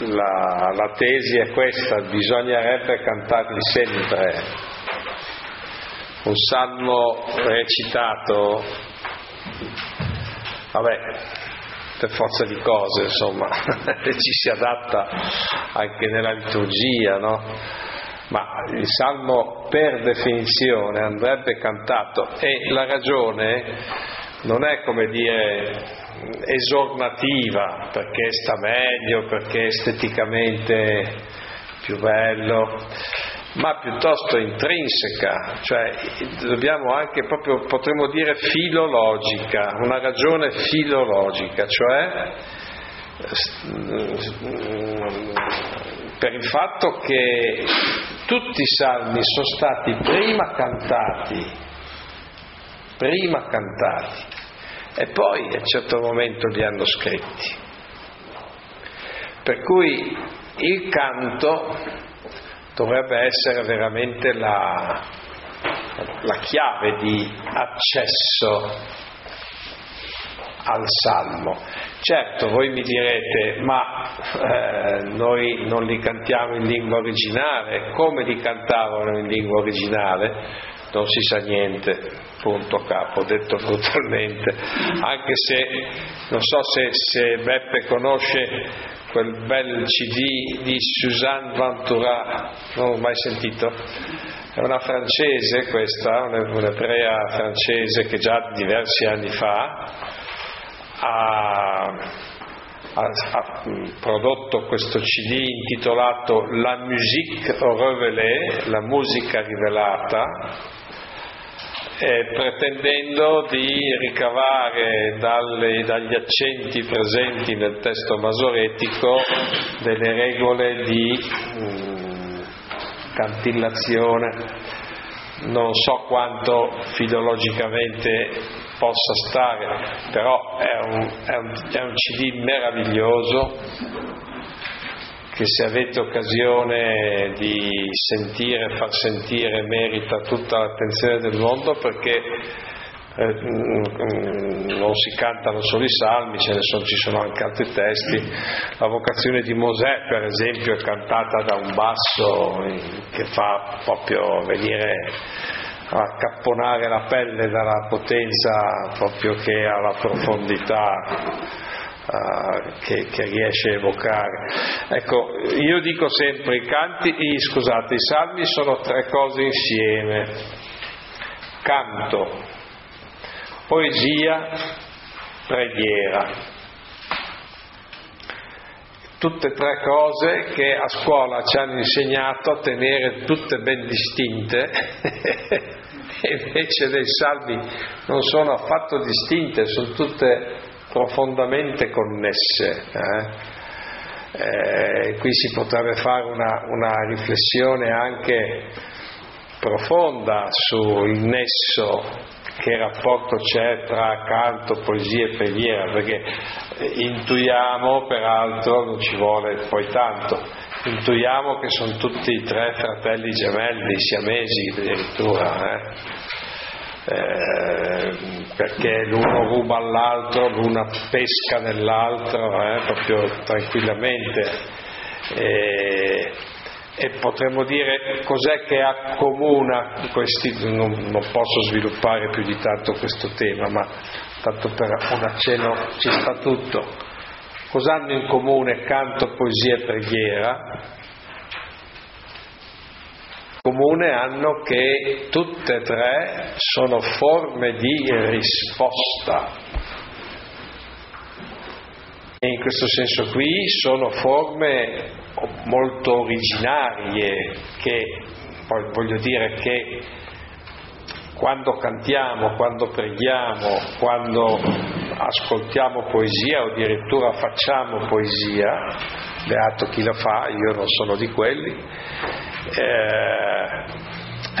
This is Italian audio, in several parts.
la, la tesi è questa, bisognerebbe cantarli sempre. Un salmo recitato, vabbè, per forza di cose, insomma, ci si adatta anche nella liturgia, no? Ma il salmo per definizione andrebbe cantato e la ragione non è come dire esornativa perché sta meglio, perché esteticamente più bello, ma piuttosto intrinseca, cioè dobbiamo anche proprio, potremmo dire filologica, una ragione filologica, cioè per il fatto che tutti i salmi sono stati prima cantati, prima cantati, e poi a un certo momento li hanno scritti. Per cui il canto dovrebbe essere veramente la, la chiave di accesso al salmo. Certo, voi mi direte, ma eh, noi non li cantiamo in lingua originale, come li cantavano in lingua originale? Non si sa niente, punto capo, detto brutalmente, anche se non so se, se Beppe conosce quel bel CD di Suzanne Ventura, non ho mai sentito, è una francese questa, un'ebrea francese che già diversi anni fa ha, ha, ha, prodotto questo CD intitolato La musique révélée, la musica rivelata, eh, pretendendo di ricavare dalle, dagli accenti presenti nel testo masoretico delle regole di um, cantillazione. Non so quanto filologicamente possa stare, però è un, è un, è un CD meraviglioso che se avete occasione di sentire, far sentire, merita tutta l'attenzione del mondo perché eh, non si cantano solo i salmi, sono, ci sono anche altri testi. La vocazione di Mosè, per esempio, è cantata da un basso che fa proprio venire a capponare la pelle dalla potenza proprio che ha la profondità Uh, che, che, riesce a evocare. Ecco, io dico sempre, i canti, i, scusate, i salmi sono tre cose insieme. Canto, poesia, preghiera. Tutte e tre cose che a scuola ci hanno insegnato a tenere tutte ben distinte e invece dei salmi non sono affatto distinte, sono tutte profondamente connesse. Eh? Eh, qui si potrebbe fare una, una, riflessione anche profonda sul nesso che rapporto c'è tra canto, poesia e preghiera, perché intuiamo, peraltro non ci vuole poi tanto, intuiamo che sono tutti tre fratelli gemelli, siamesi addirittura. Eh? Eh, perché l'uno ruba all'altro, l'una pesca nell'altro, eh, proprio tranquillamente. E, e, potremmo dire cos'è che accomuna questi, non, non, posso sviluppare più di tanto questo tema, ma tanto per un accenno ci sta tutto. Cos'hanno in comune canto, poesia e preghiera? Comune hanno che tutte e tre sono forme di risposta. E in questo senso qui sono forme molto originarie che, voglio dire che quando cantiamo, quando preghiamo, quando ascoltiamo poesia o addirittura facciamo poesia, beato chi la fa, io non sono di quelli, eh,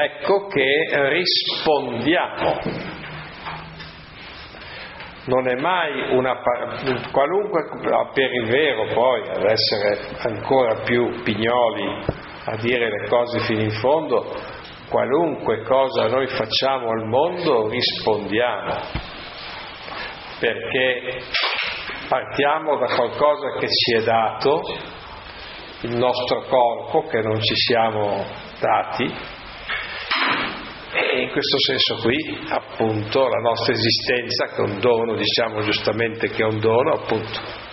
ecco che rispondiamo. Non è mai una qualunque per il vero poi ad essere ancora più pignoli a dire le cose fino in fondo, qualunque cosa noi facciamo al mondo rispondiamo perché partiamo da qualcosa che ci è dato il nostro corpo che non ci siamo dati e in questo senso qui appunto la nostra esistenza che è un dono, diciamo giustamente che è un dono, appunto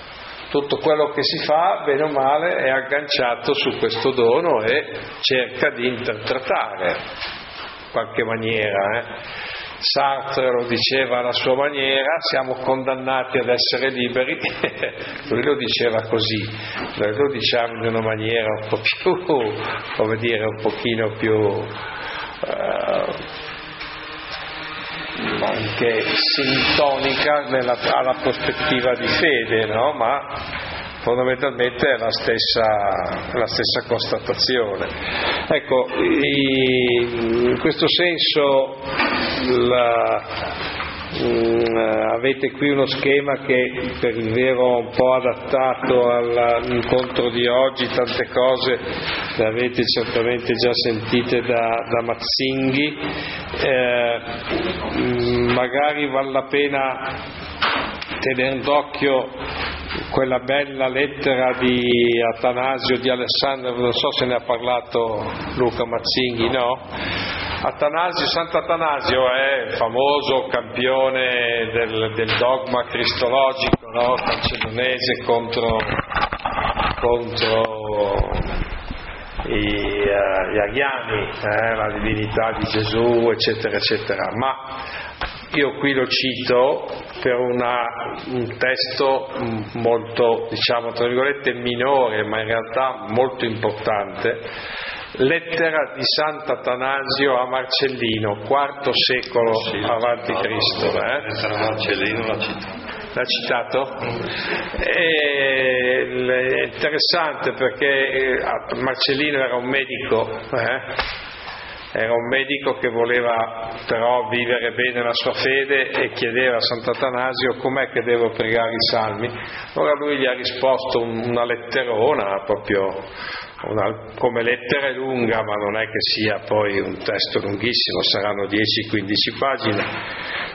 tutto quello che si fa, bene o male, è agganciato su questo dono e cerca di interpretare in qualche maniera. Eh. Sartre lo diceva alla sua maniera, siamo condannati ad essere liberi, lui lo diceva così, noi lo diciamo in una maniera un po' più, come dire, un pochino più eh, anche sintonica nella, alla prospettiva di fede, no? ma fondamentalmente è la stessa, la stessa constatazione. Ecco, in questo senso la, Mm, avete qui uno schema che per il vero un po' adattato all'incontro di oggi, tante cose le avete certamente già sentite da, da Mazzinghi, eh, mm, magari vale la pena tenere d'occhio quella bella lettera di Atanasio di Alessandro, non so se ne ha parlato Luca Mazzinghi, no? Atanasio, Sant'Atanasio è famoso campione del, del dogma cristologico no? calcedonese contro, contro i, uh, gli ariani, eh, la divinità di Gesù, eccetera, eccetera. Ma io qui lo cito per una, un testo molto, diciamo, tra virgolette, minore, ma in realtà molto importante, lettera di Sant'Atanasio a Marcellino, IV secolo sì, avanti Cristo. Eh? Marcellino l'ha citato. L'ha citato? è interessante perché eh, Marcellino era un medico, eh? Era un medico che voleva però vivere bene la sua fede e chiedeva a Sant'Atanasio com'è che devo pregare i salmi. Allora lui gli ha risposto una letterona proprio una, come lettera è lunga, ma non è che sia poi un testo lunghissimo, saranno 10-15 pagine.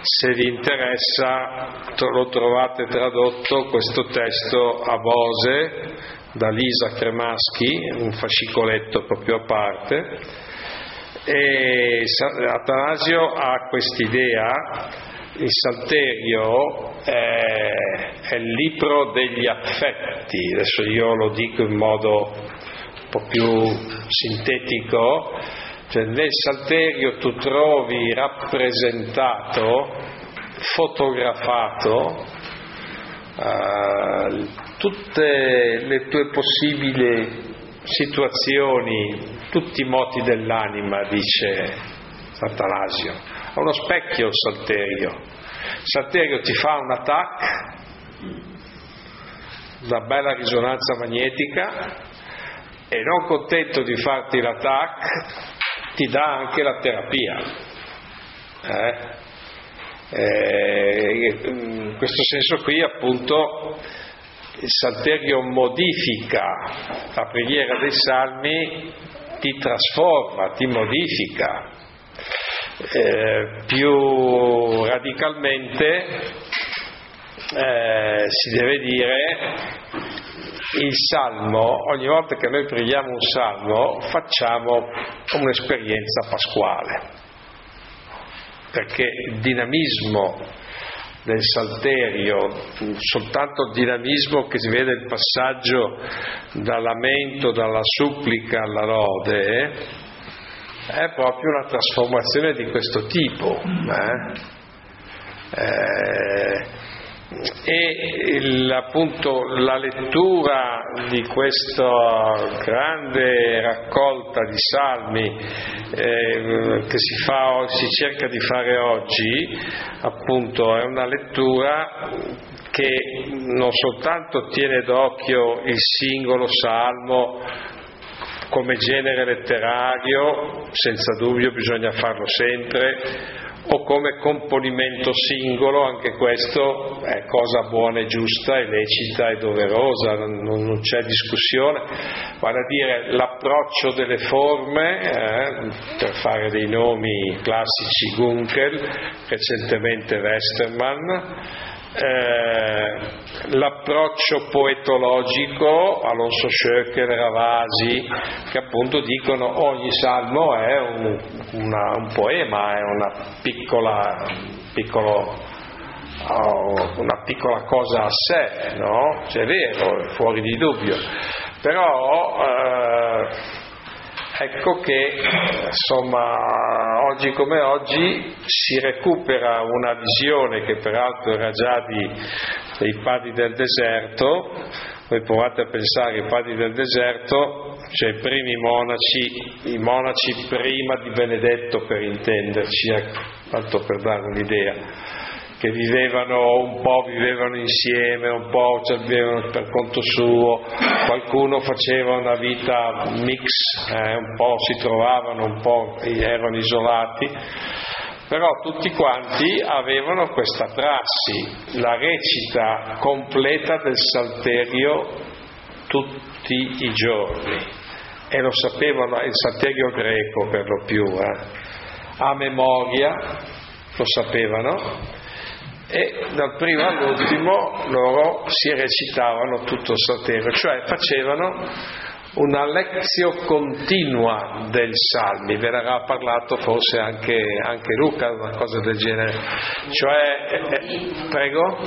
Se vi interessa lo trovate tradotto questo testo a Bose da Lisa Cremaschi, un fascicoletto proprio a parte. E Atanasio ha quest'idea il Salterio è, è, il libro degli affetti, adesso io lo dico in modo po' più sintetico, cioè nel Salterio tu trovi rappresentato, fotografato, eh, tutte le tue possibili situazioni, tutti i moti dell'anima, dice Sant'Alasio. Ha uno specchio il Salterio. Salterio ti fa un attacco, una bella risonanza magnetica, e non contento di farti l'attack, ti dà anche la terapia. Eh? Eh, in questo senso qui appunto il Salterio modifica la preghiera dei salmi, ti trasforma, ti modifica. Eh, più radicalmente eh, si deve dire il salmo, ogni volta che noi preghiamo un salmo, facciamo un'esperienza pasquale, perché il dinamismo del salterio, soltanto il dinamismo che si vede il passaggio dal lamento, dalla supplica alla lode, è proprio una trasformazione di questo tipo. Eh? Eh, e il, appunto la lettura di questa grande raccolta di salmi eh, che si, fa, si cerca di fare oggi, appunto è una lettura che non soltanto tiene d'occhio il singolo salmo come genere letterario, senza dubbio bisogna farlo sempre, o come componimento singolo, anche questo è cosa buona e giusta e lecita e doverosa, non, non c'è discussione, vale a dire l'approccio delle forme, eh, per fare dei nomi classici Gunkel, recentemente Westermann, eh, l'approccio poetologico, Alonso Schöcker, Ravasi, che appunto dicono ogni salmo è un, una, un poema, è una piccola, piccolo, oh, una piccola cosa a sé, no? Cioè, è vero, è fuori di dubbio. Però eh, Ecco che insomma oggi come oggi si recupera una visione che peraltro era già di, dei padri del deserto, voi provate a pensare ai padri del deserto, cioè i primi monaci, i monaci prima di Benedetto per intenderci, ecco, tanto per dare un'idea che vivevano un po' vivevano insieme, un po' cioè, vivevano per conto suo, qualcuno faceva una vita mix, eh, un po' si trovavano, un po' erano isolati, però tutti quanti avevano questa prassi, la recita completa del salterio tutti i giorni. E lo sapevano, il salterio greco per lo più, eh, a memoria, lo sapevano e dal primo all'ultimo loro si recitavano tutto il salterio, cioè facevano una lezione continua dei salmi, ve l'era parlato forse anche, anche Luca, una cosa del genere, cioè, eh, eh prego?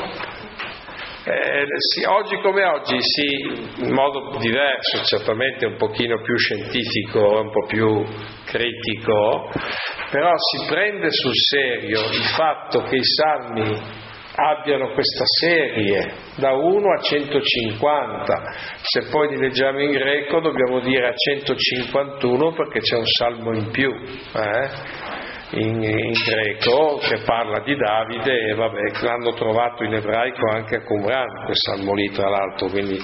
Eh, sì, oggi come oggi, sì, in modo diverso, certamente un pochino più scientifico, un po' più critico, però si prende sul serio il fatto che i salmi abbiano questa serie da 1 a 150, se poi li leggiamo in greco dobbiamo dire a 151 perché c'è un salmo in più. Eh? In, in, greco che parla di Davide e vabbè, l'hanno trovato in ebraico anche a Qumran, quel salmo lì tra l'altro, quindi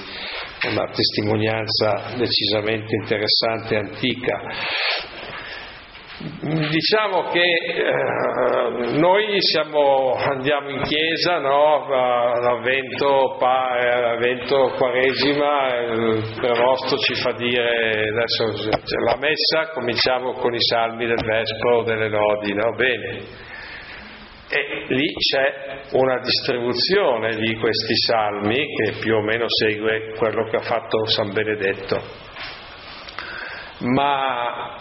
una testimonianza decisamente interessante e antica. Diciamo che eh, noi siamo, andiamo in chiesa, no? l'avvento, l'avvento quaresima, il nostro ci fa dire, adesso la messa cominciamo con i salmi del Vespro, delle lodi, no? Bene. E lì c'è una distribuzione di questi salmi che più o meno segue quello che ha fatto San Benedetto. Ma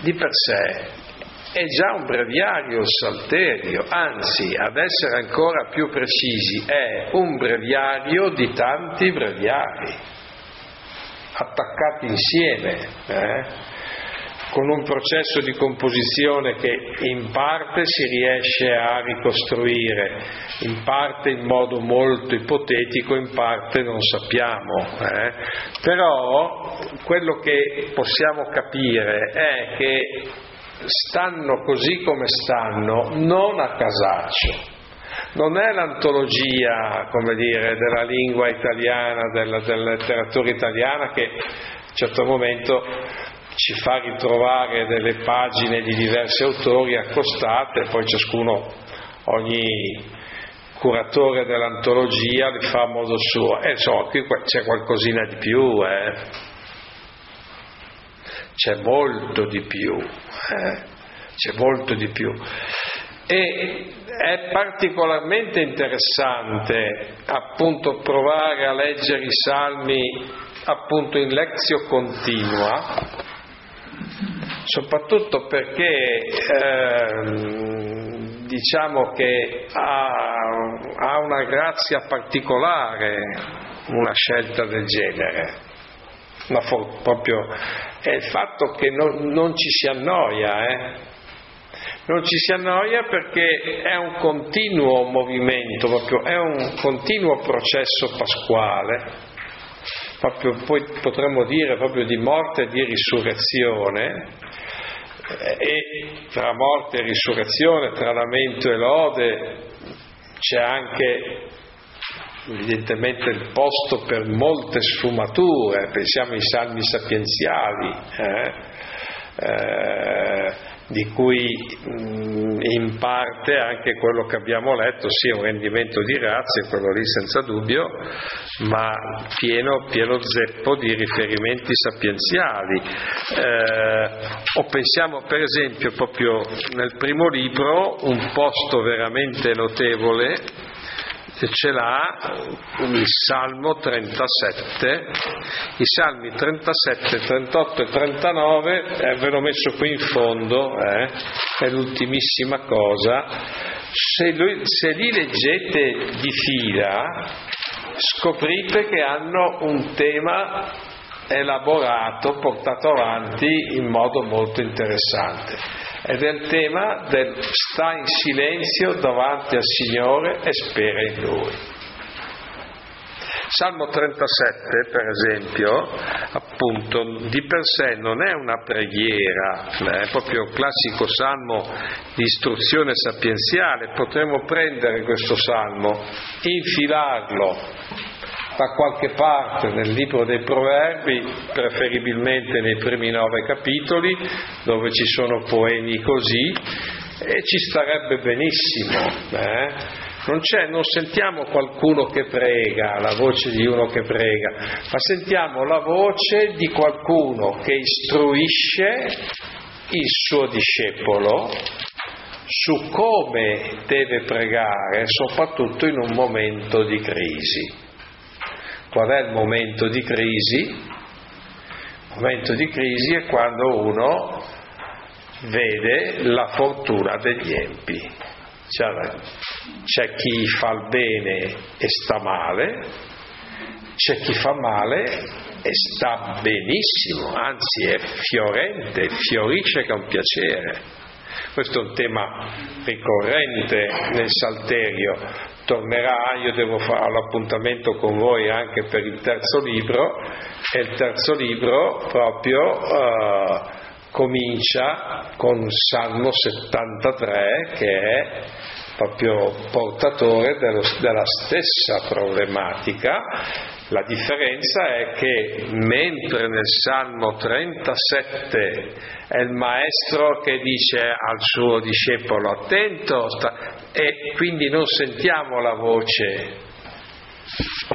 di per sé è già un breviario salterio, anzi, ad essere ancora più precisi, è un breviario di tanti breviari, attaccati insieme. Eh? Con un processo di composizione che in parte si riesce a ricostruire, in parte in modo molto ipotetico, in parte non sappiamo. Eh? Però quello che possiamo capire è che stanno così come stanno non a casaccio. Non è l'antologia, come dire, della lingua italiana, della, della letteratura italiana che a un certo momento ci fa ritrovare delle pagine di diversi autori accostate, poi ciascuno, ogni curatore dell'antologia li fa a modo suo. E insomma, qui c'è qualcosina di più, eh? c'è molto di più, eh? c'è molto di più. E è particolarmente interessante appunto provare a leggere i salmi appunto in lezio continua soprattutto perché ehm, diciamo che ha, ha, una grazia particolare una scelta del genere, for- proprio, è il fatto che non, non ci si annoia, eh? non ci si annoia perché è un continuo movimento, proprio, è un continuo processo pasquale proprio, poi potremmo dire proprio di morte e di risurrezione, eh, e tra morte e risurrezione, tra lamento e lode, c'è anche evidentemente il posto per molte sfumature, pensiamo ai salmi sapienziali. Eh? Eh, di cui in parte anche quello che abbiamo letto sia un rendimento di razze, quello lì senza dubbio, ma pieno, pieno zeppo di riferimenti sapienziali. Eh, o pensiamo per esempio proprio nel primo libro un posto veramente notevole ce l'ha il Salmo 37, i Salmi 37, 38 e 39, eh, ve l'ho messo qui in fondo, eh, è l'ultimissima cosa, se, lui, se li leggete di fila scoprite che hanno un tema elaborato, portato avanti in modo molto interessante ed è il tema del sta in silenzio davanti al Signore e spera in Lui. Salmo 37, per esempio, appunto, di per sé non è una preghiera, è proprio un classico salmo di istruzione sapienziale. Potremmo prendere questo salmo, infilarlo da qualche parte nel libro dei proverbi, preferibilmente nei primi nove capitoli, dove ci sono poemi così, e ci starebbe benissimo. Eh? Non, non, sentiamo qualcuno che prega, la voce di uno che prega, ma sentiamo la voce di qualcuno che istruisce il suo discepolo su come deve pregare, soprattutto in un momento di crisi. Qual è il momento di crisi? Il momento di crisi è quando uno vede la fortuna degli empi. Cioè, c'è chi fa il bene e sta male, c'è chi fa male e sta benissimo, anzi è fiorente, fiorisce con piacere. Questo è un tema ricorrente nel Salterio, tornerà, io devo fare l'appuntamento con voi anche per il terzo libro e il terzo libro proprio eh, comincia con Salmo 73 che è proprio portatore dello, della stessa problematica la differenza è che mentre nel Salmo 37 è il maestro che dice al suo discepolo attento e quindi non sentiamo la voce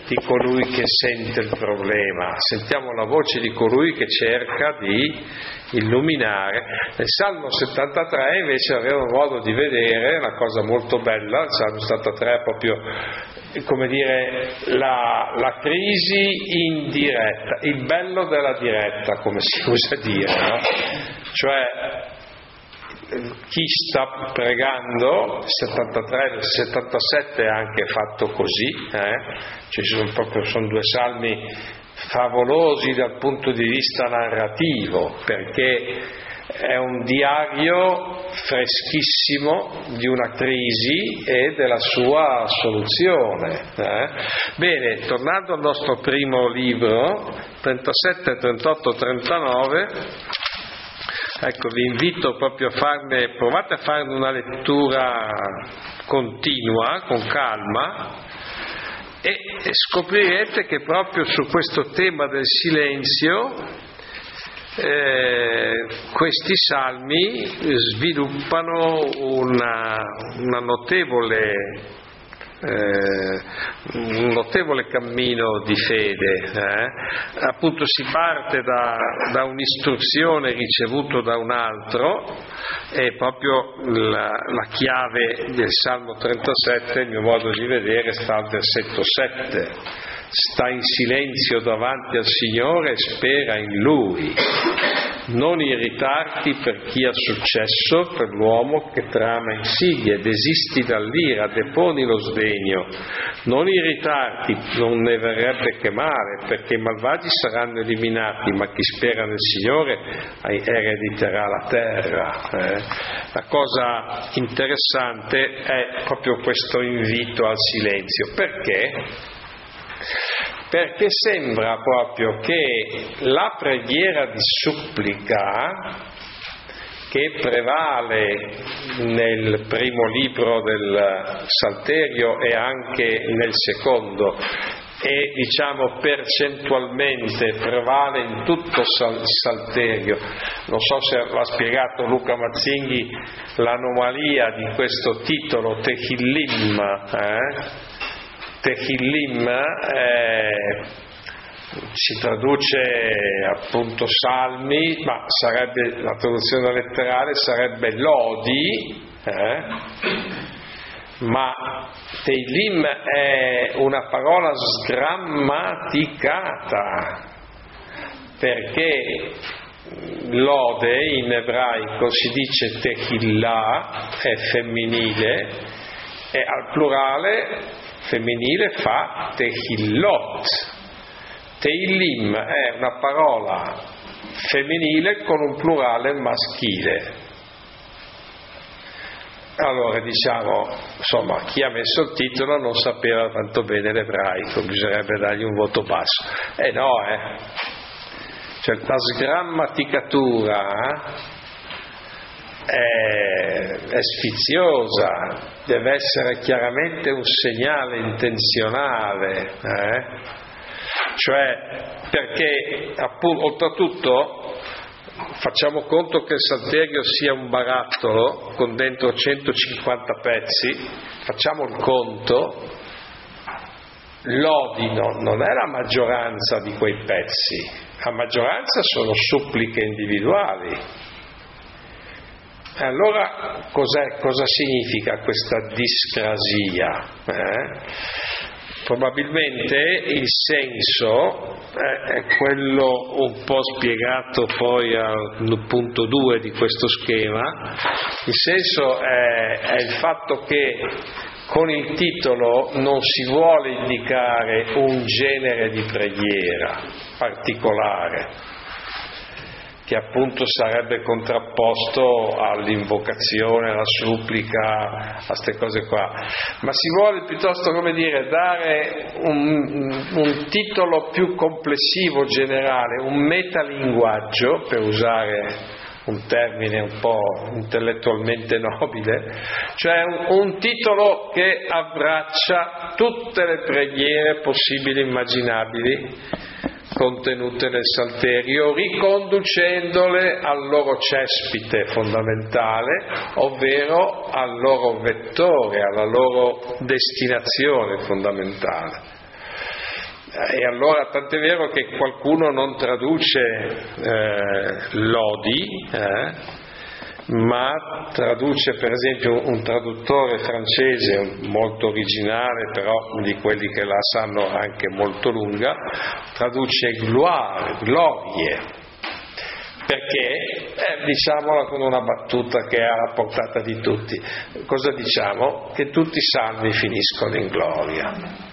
di colui che sente il problema, sentiamo la voce di colui che cerca di illuminare. Nel Salmo 73 invece avevo modo di vedere una cosa molto bella, il Salmo 73 è proprio come dire, la, la, crisi indiretta, il bello della diretta, come si usa dire, no? cioè chi sta pregando, 73, 77 è anche fatto così, eh? cioè sono, proprio, sono due salmi favolosi dal punto di vista narrativo, perché è un diario freschissimo di una crisi e della sua soluzione. Eh? Bene, tornando al nostro primo libro, 37, 38, 39, ecco, vi invito proprio a farne, provate a farne una lettura continua, con calma, e scoprirete che proprio su questo tema del silenzio eh, questi salmi sviluppano una, una notevole, eh, un notevole cammino di fede. Eh? Appunto si parte da, da, un'istruzione ricevuta da un altro e proprio la, la chiave del Salmo 37, il mio modo di vedere, sta al versetto 7 sta in silenzio davanti al Signore e spera in Lui. Non irritarti per chi ha successo, per l'uomo che trama insidie, desisti dall'ira, deponi lo sdegno. Non irritarti, non ne verrebbe che male, perché i malvagi saranno eliminati, ma chi spera nel Signore erediterà la terra. Eh. La cosa interessante è proprio questo invito al silenzio. Perché? Perché sembra proprio che la preghiera di supplica che prevale nel primo libro del Salterio e anche nel secondo e diciamo percentualmente prevale in tutto il Salterio. Non so se l'ha spiegato Luca Mazzinghi l'anomalia di questo titolo Tehillim, eh? Tehillim eh, si traduce appunto salmi, ma sarebbe, la traduzione letterale sarebbe lodi, eh? ma Teilim è una parola sgrammaticata perché lode in ebraico si dice tehillah, è femminile, e al plurale femminile fa tehillot. Teilim è una parola femminile con un plurale maschile. Allora diciamo, insomma, chi ha messo il titolo non sapeva tanto bene l'ebraico, bisognerebbe dargli un voto basso. Eh no, eh. Cioè la sgrammaticatura è, è sfiziosa, deve essere chiaramente un segnale intenzionale, eh? cioè perché appunto, oltretutto facciamo conto che il salterio sia un barattolo con dentro 150 pezzi, facciamo il conto, l'odino non è la maggioranza di quei pezzi, la maggioranza sono suppliche individuali. Allora cosa significa questa discrasia? Eh? Probabilmente il senso è quello un po' spiegato poi al punto 2 di questo schema. Il senso è, è il fatto che con il titolo non si vuole indicare un genere di preghiera particolare, che appunto sarebbe contrapposto all'invocazione, alla supplica, a queste cose qua, ma si vuole piuttosto, come dire, dare un, un titolo più complessivo, generale, un metalinguaggio, per usare un termine un po' intellettualmente nobile, cioè un, un, titolo che abbraccia tutte le preghiere possibili e immaginabili contenute nel Salterio, riconducendole al loro cespite fondamentale, ovvero al loro vettore, alla loro destinazione fondamentale. E allora tant'è vero che qualcuno non traduce eh, lodi, eh, ma traduce per esempio un traduttore francese molto originale, però di quelli che la sanno anche molto lunga, traduce gloire, glorie, perché, eh, diciamola con una battuta che è alla portata di tutti, cosa diciamo? Che tutti i salmi finiscono in gloria.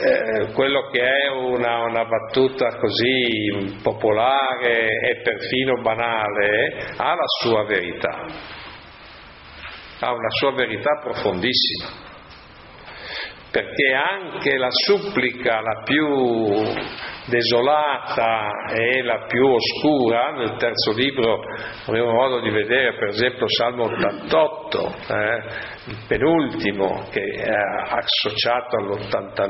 Eh, quello che è una, una, battuta così popolare e perfino banale ha la sua verità, ha una sua verità profondissima, perché anche la supplica la più desolata e la più oscura, nel terzo libro avremo modo di vedere per esempio Salmo 88, eh, il penultimo che è associato all'89,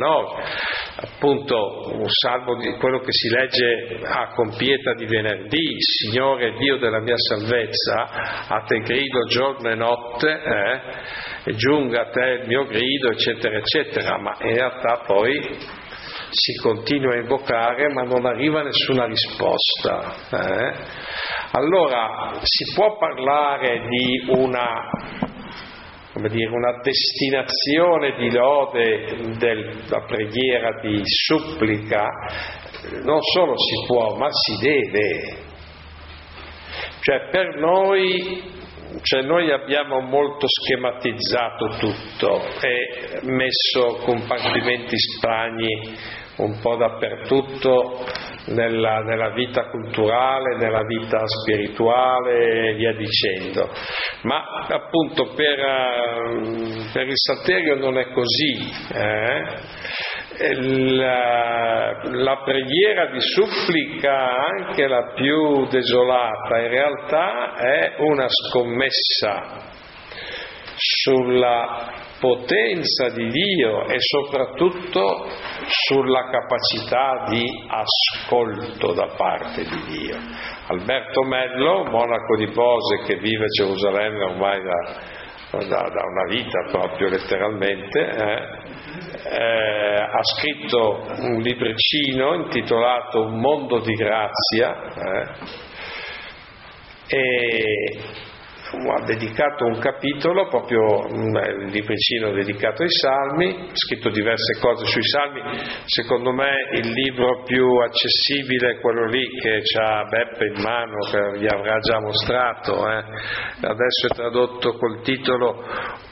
appunto un salmo di quello che si legge a compieta di venerdì, Signore Dio della mia salvezza, a te grido giorno e notte, eh, e giunga a te il mio grido, eccetera, eccetera, ma in realtà poi si continua a invocare ma non arriva nessuna risposta. Eh? Allora si può parlare di una, dire, una destinazione di lode della preghiera di supplica, non solo si può ma si deve. Cioè per noi cioè noi abbiamo molto schematizzato tutto e messo compartimenti stagni un po' dappertutto nella, nella, vita culturale, nella vita spirituale e via dicendo. Ma appunto per, eh, per il Salterio non è così. Eh? La, la, preghiera di supplica, anche la più desolata, in realtà è una scommessa sulla potenza di Dio e soprattutto sulla capacità di ascolto da parte di Dio. Alberto Mello, monaco di Bose che vive a Gerusalemme ormai da, da, da una vita proprio letteralmente, eh, eh, ha scritto un libricino intitolato Un mondo di grazia eh, e ha dedicato un capitolo, proprio il libricino dedicato ai salmi, ha scritto diverse cose sui salmi, secondo me il libro più accessibile è quello lì che ha Beppe in mano, che vi avrà già mostrato, eh. adesso è tradotto col titolo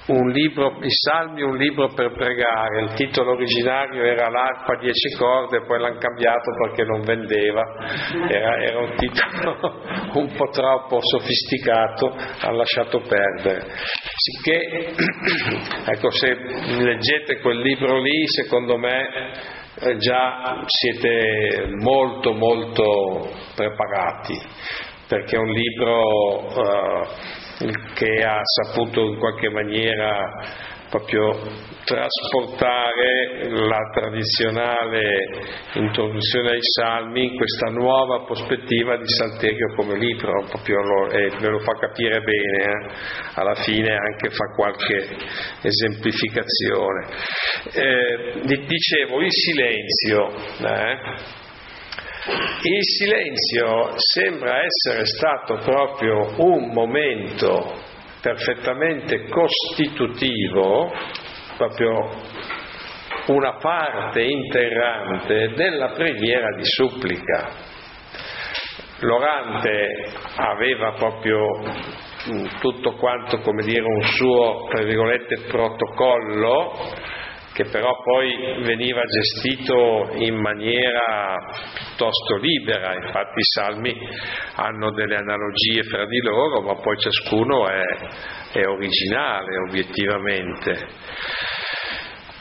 un libro, i salmi, un libro per pregare, il titolo originario era l'arpa a dieci corde, poi l'hanno cambiato perché non vendeva, era, era un titolo un po' troppo sofisticato, hanno lasciato perdere. Sicché, ecco, se leggete quel libro lì, secondo me eh, già siete molto molto preparati, perché è un libro... Uh, che ha saputo in qualche maniera proprio trasportare la tradizionale introduzione ai salmi in questa nuova prospettiva di Salterio come libro, lo, e ve lo fa capire bene, eh? alla fine anche fa qualche esemplificazione. Eh, dicevo, il silenzio. Eh? Il silenzio sembra essere stato proprio un momento perfettamente costitutivo, proprio una parte interrante della preghiera di supplica. L'orante aveva proprio mm, tutto quanto come dire un suo tra virgolette protocollo che però poi veniva gestito in maniera piuttosto libera, infatti i salmi hanno delle analogie fra di loro, ma poi ciascuno è, è originale obiettivamente.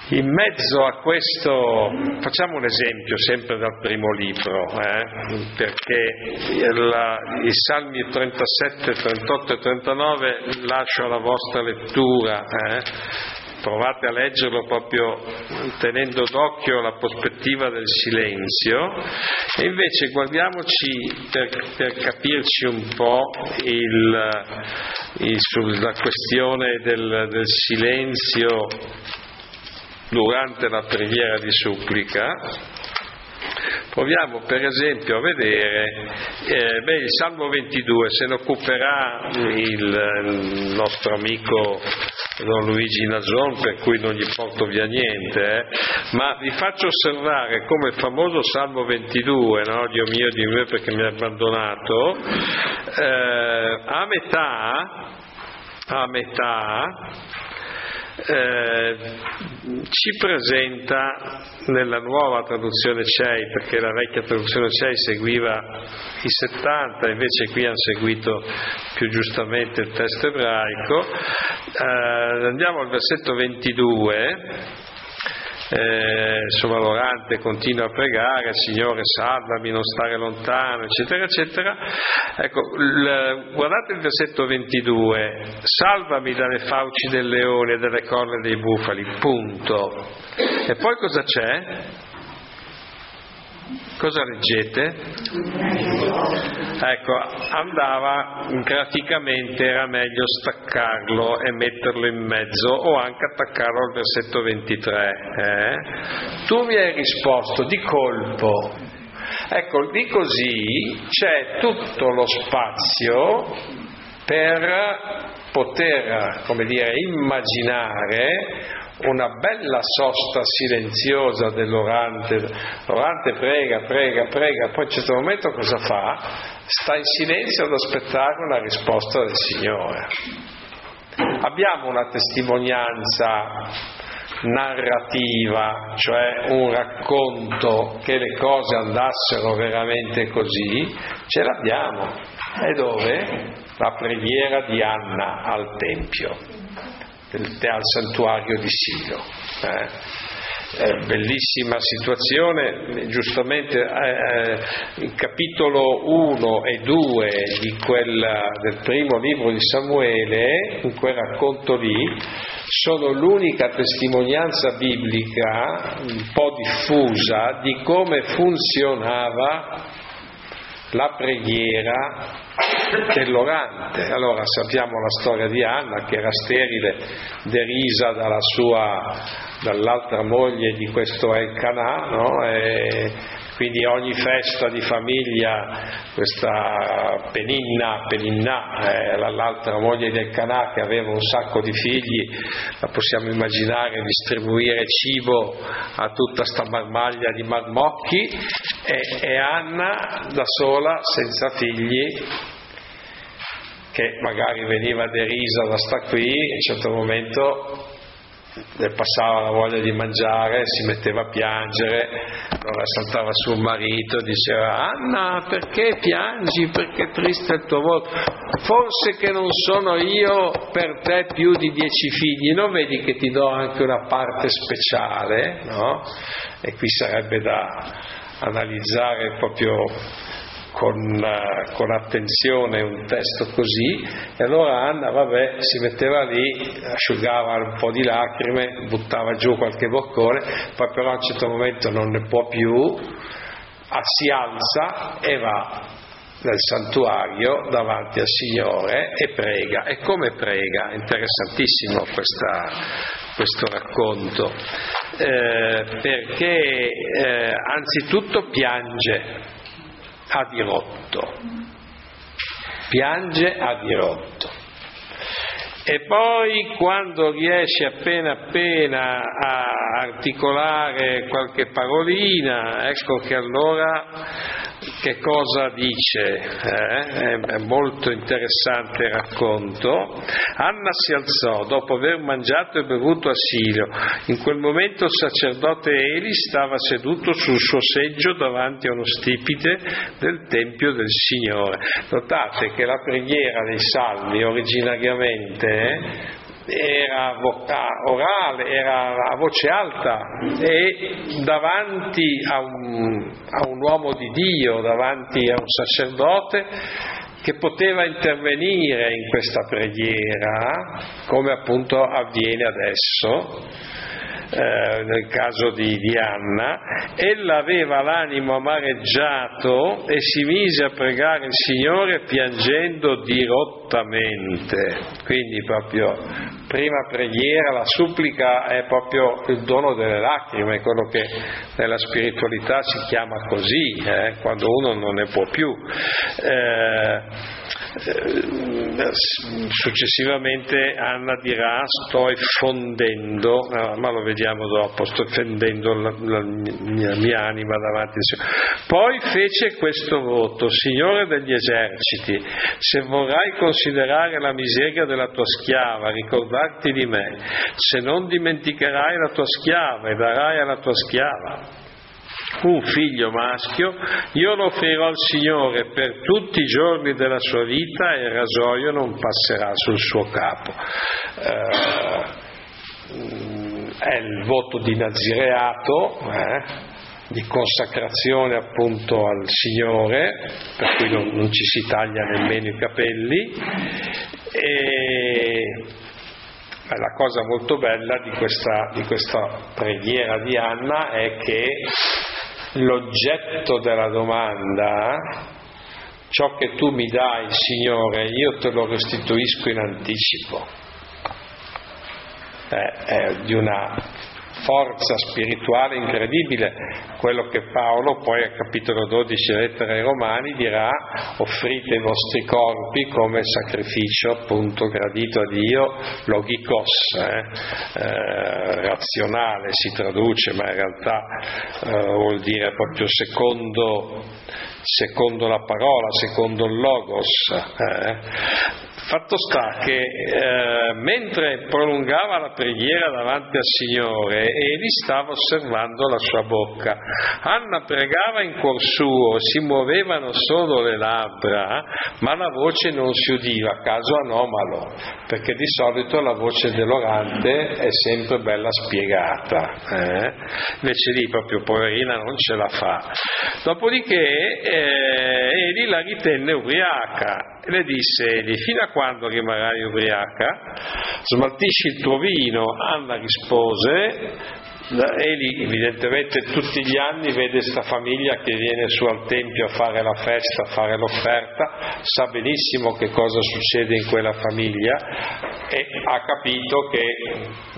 In mezzo a questo, facciamo un esempio sempre dal primo libro, eh, perché la, i salmi 37, 38 e 39 lascio alla vostra lettura. Eh, provate a leggerlo proprio tenendo d'occhio la prospettiva del silenzio. E invece guardiamoci per, per capirci un po' il, il, sulla questione del, del silenzio durante la preghiera di supplica. Proviamo per esempio a vedere, eh, beh, il Salmo 22 se ne occuperà il, il nostro amico Don Luigi Nason, per cui non gli porto via niente, eh, ma vi faccio osservare come il famoso Salmo 22, no? Dio mio, Dio mio perché mi ha abbandonato, eh, a metà, a metà eh, ci presenta nella nuova traduzione CEI, perché la vecchia traduzione CEI seguiva i 70, invece qui hanno seguito più giustamente il testo ebraico. Eh, andiamo al versetto 22 eh, insomma l'orante continua a pregare, Signore salvami, non stare lontano, eccetera, eccetera. Ecco, l, guardate il versetto 22, salvami dalle fauci del leone e dalle corna dei bufali, punto. E poi cosa c'è? Cosa leggete? Ecco, andava graficamente, era meglio staccarlo e metterlo in mezzo o anche attaccarlo al versetto 23. Eh? Tu mi hai risposto di colpo. Ecco, di così c'è tutto lo spazio per poter, come dire, immaginare una bella sosta silenziosa dell'orante, l'orante prega, prega, prega, poi a un certo momento cosa fa? Sta in silenzio ad aspettare una risposta del Signore. Abbiamo una testimonianza narrativa, cioè un racconto che le cose andassero veramente così, ce l'abbiamo. E dove? La preghiera di Anna al Tempio al santuario di Silo. Eh. Eh, bellissima situazione, giustamente eh, il capitolo 1 e 2 di quella, del primo libro di Samuele, in quel racconto lì, sono l'unica testimonianza biblica un po' diffusa di come funzionava la preghiera dell'orante. Allora sappiamo la storia di Anna che era sterile, derisa dalla sua, dall'altra moglie di questo Elkanah, no? quindi ogni festa di famiglia, questa Peninna, Peninna, eh, l'altra moglie del Canà che aveva un sacco di figli, la possiamo immaginare distribuire cibo a tutta sta marmaglia di marmocchi e, e Anna da sola, senza figli, che magari veniva derisa da sta qui, a un certo momento le passava la voglia di mangiare, si metteva a piangere, allora saltava sul marito diceva Anna perché piangi, perché triste il tuo volto, forse che non sono io per te più di dieci figli, non vedi che ti do anche una parte speciale, no? E qui sarebbe da analizzare proprio con, uh, con, attenzione un testo così e allora Anna vabbè si metteva lì, asciugava un po' di lacrime, buttava giù qualche boccone, poi però a un certo momento non ne può più, si alza e va nel santuario davanti al Signore e prega. E come prega? Interessantissimo questa, questo racconto, eh, perché eh, anzitutto piange a dirotto, piange a dirotto. E poi quando riesce appena appena a articolare qualche parolina, ecco che allora che cosa dice? Eh? È molto interessante il racconto. Anna si alzò dopo aver mangiato e bevuto a Silo. In quel momento il sacerdote Eli stava seduto sul suo seggio davanti a uno stipite del Tempio del Signore. Notate che la preghiera dei salmi originariamente era orale, era a voce alta e davanti a un, a un uomo di Dio, davanti a un sacerdote che poteva intervenire in questa preghiera, come appunto avviene adesso eh, nel caso di, di Anna, ella aveva l'animo amareggiato e si mise a pregare il Signore piangendo dirottamente. Quindi proprio prima preghiera, la supplica è proprio il dono delle lacrime, quello che nella spiritualità si chiama così, eh, quando uno non ne può più. Eh, eh, successivamente Anna dirà sto effondendo, ma lo vediamo dopo, sto effondendo la, la mia, mia, anima davanti a Signore. Poi fece questo voto, Signore degli eserciti, se vorrai considerare la miseria della tua schiava, ricordarti di me, se non dimenticherai la tua schiava e darai alla tua schiava un figlio maschio, io lo offrirò al Signore per tutti i giorni della sua vita e il rasoio non passerà sul suo capo. Eh, è il voto di nazireato, eh, di consacrazione appunto al Signore, per cui non, non ci si taglia nemmeno i capelli. E la cosa molto bella di questa, di questa preghiera di Anna è che l'oggetto della domanda, ciò che tu mi dai, Signore, io te lo restituisco in anticipo. È, è di una forza spirituale incredibile, quello che Paolo poi al capitolo 12 lettera ai Romani dirà offrite i vostri corpi come sacrificio appunto gradito a Dio, logikos, eh? Eh, razionale si traduce, ma in realtà eh, vuol dire proprio secondo, secondo la parola, secondo il logos. Fatto sta che eh, mentre prolungava la preghiera davanti al Signore, egli stava osservando la sua bocca. Anna pregava in cuor suo, si muovevano solo le labbra, ma la voce non si udiva, caso anomalo, perché di solito la voce dell'orante è sempre bella spiegata, eh? invece lì proprio poverina non ce la fa. Dopodiché eh, egli la ritenne ubriaca e le disse fino a quando rimarrai ubriaca? Smaltisci il tuo vino. Anna rispose, Eli evidentemente tutti gli anni vede questa famiglia che viene su al Tempio a fare la festa, a fare l'offerta, sa benissimo che cosa succede in quella famiglia e ha capito che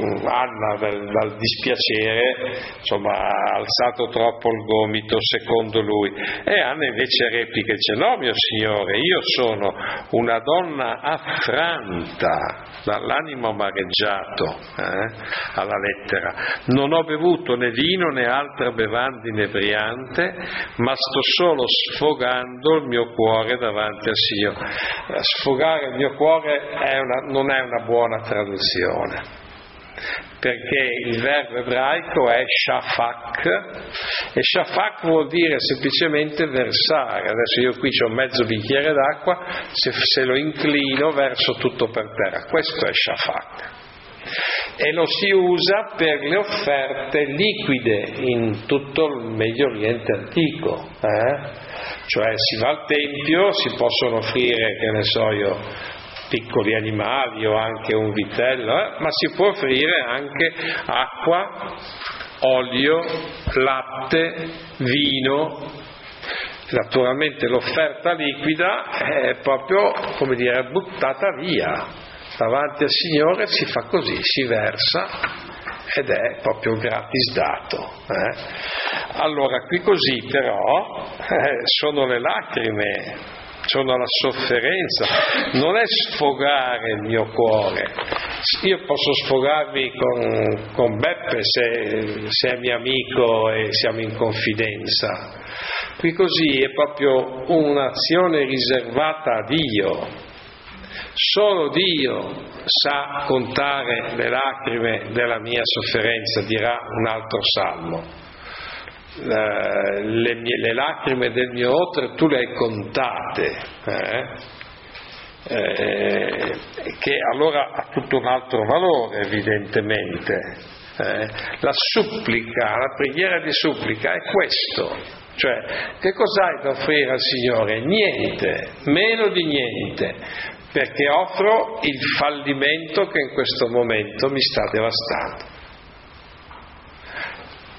mm, Anna dal, dal dispiacere insomma, ha alzato troppo il gomito secondo lui. E Anna invece replica dice no mio Signore, io sono una donna affranta dall'animo amareggiato eh, alla lettera, non ho bevuto né vino né altra bevanda inebriante, ma sto solo sfogando il mio cuore davanti al Signore. Sfogare il mio cuore è una, non è una buona traduzione perché il verbo ebraico è shafak e shafak vuol dire semplicemente versare. Adesso io qui ho mezzo bicchiere d'acqua, se, se lo inclino verso tutto per terra. Questo è shafak e lo si usa per le offerte liquide in tutto il Medio Oriente antico. Eh? Cioè si va al Tempio, si possono offrire, che ne so io, piccoli animali o anche un vitello, eh? ma si può offrire anche acqua, olio, latte, vino. Naturalmente l'offerta liquida è proprio, come dire, buttata via, davanti al Signore si fa così, si versa ed è proprio gratis dato. Eh? Allora, qui così però eh, sono le lacrime, sono la sofferenza, non è sfogare il mio cuore. Io posso sfogarmi con, con Beppe se, se è mio amico e siamo in confidenza. Qui così è proprio un'azione riservata a Dio, Solo Dio sa contare le lacrime della mia sofferenza, dirà un altro salmo. Le, mie, le lacrime del mio oltre tu le hai contate, eh? Eh, che allora ha tutto un altro valore evidentemente. Eh? La supplica, la preghiera di supplica è questo, cioè che cos'hai da offrire al Signore? Niente, meno di niente, perché offro il fallimento che in questo momento mi sta devastando.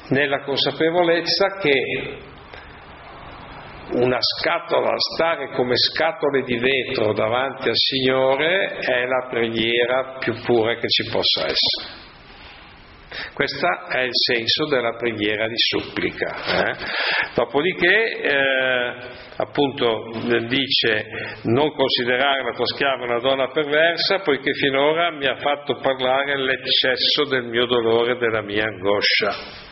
Nella consapevolezza che una scatola, stare come scatole di vetro davanti al Signore è la preghiera più pura che ci possa essere. Questo è il senso della preghiera di supplica. Eh? Dopodiché, eh, appunto, dice non considerare la tua schiava una donna perversa, poiché finora mi ha fatto parlare l'eccesso del mio dolore e della mia angoscia.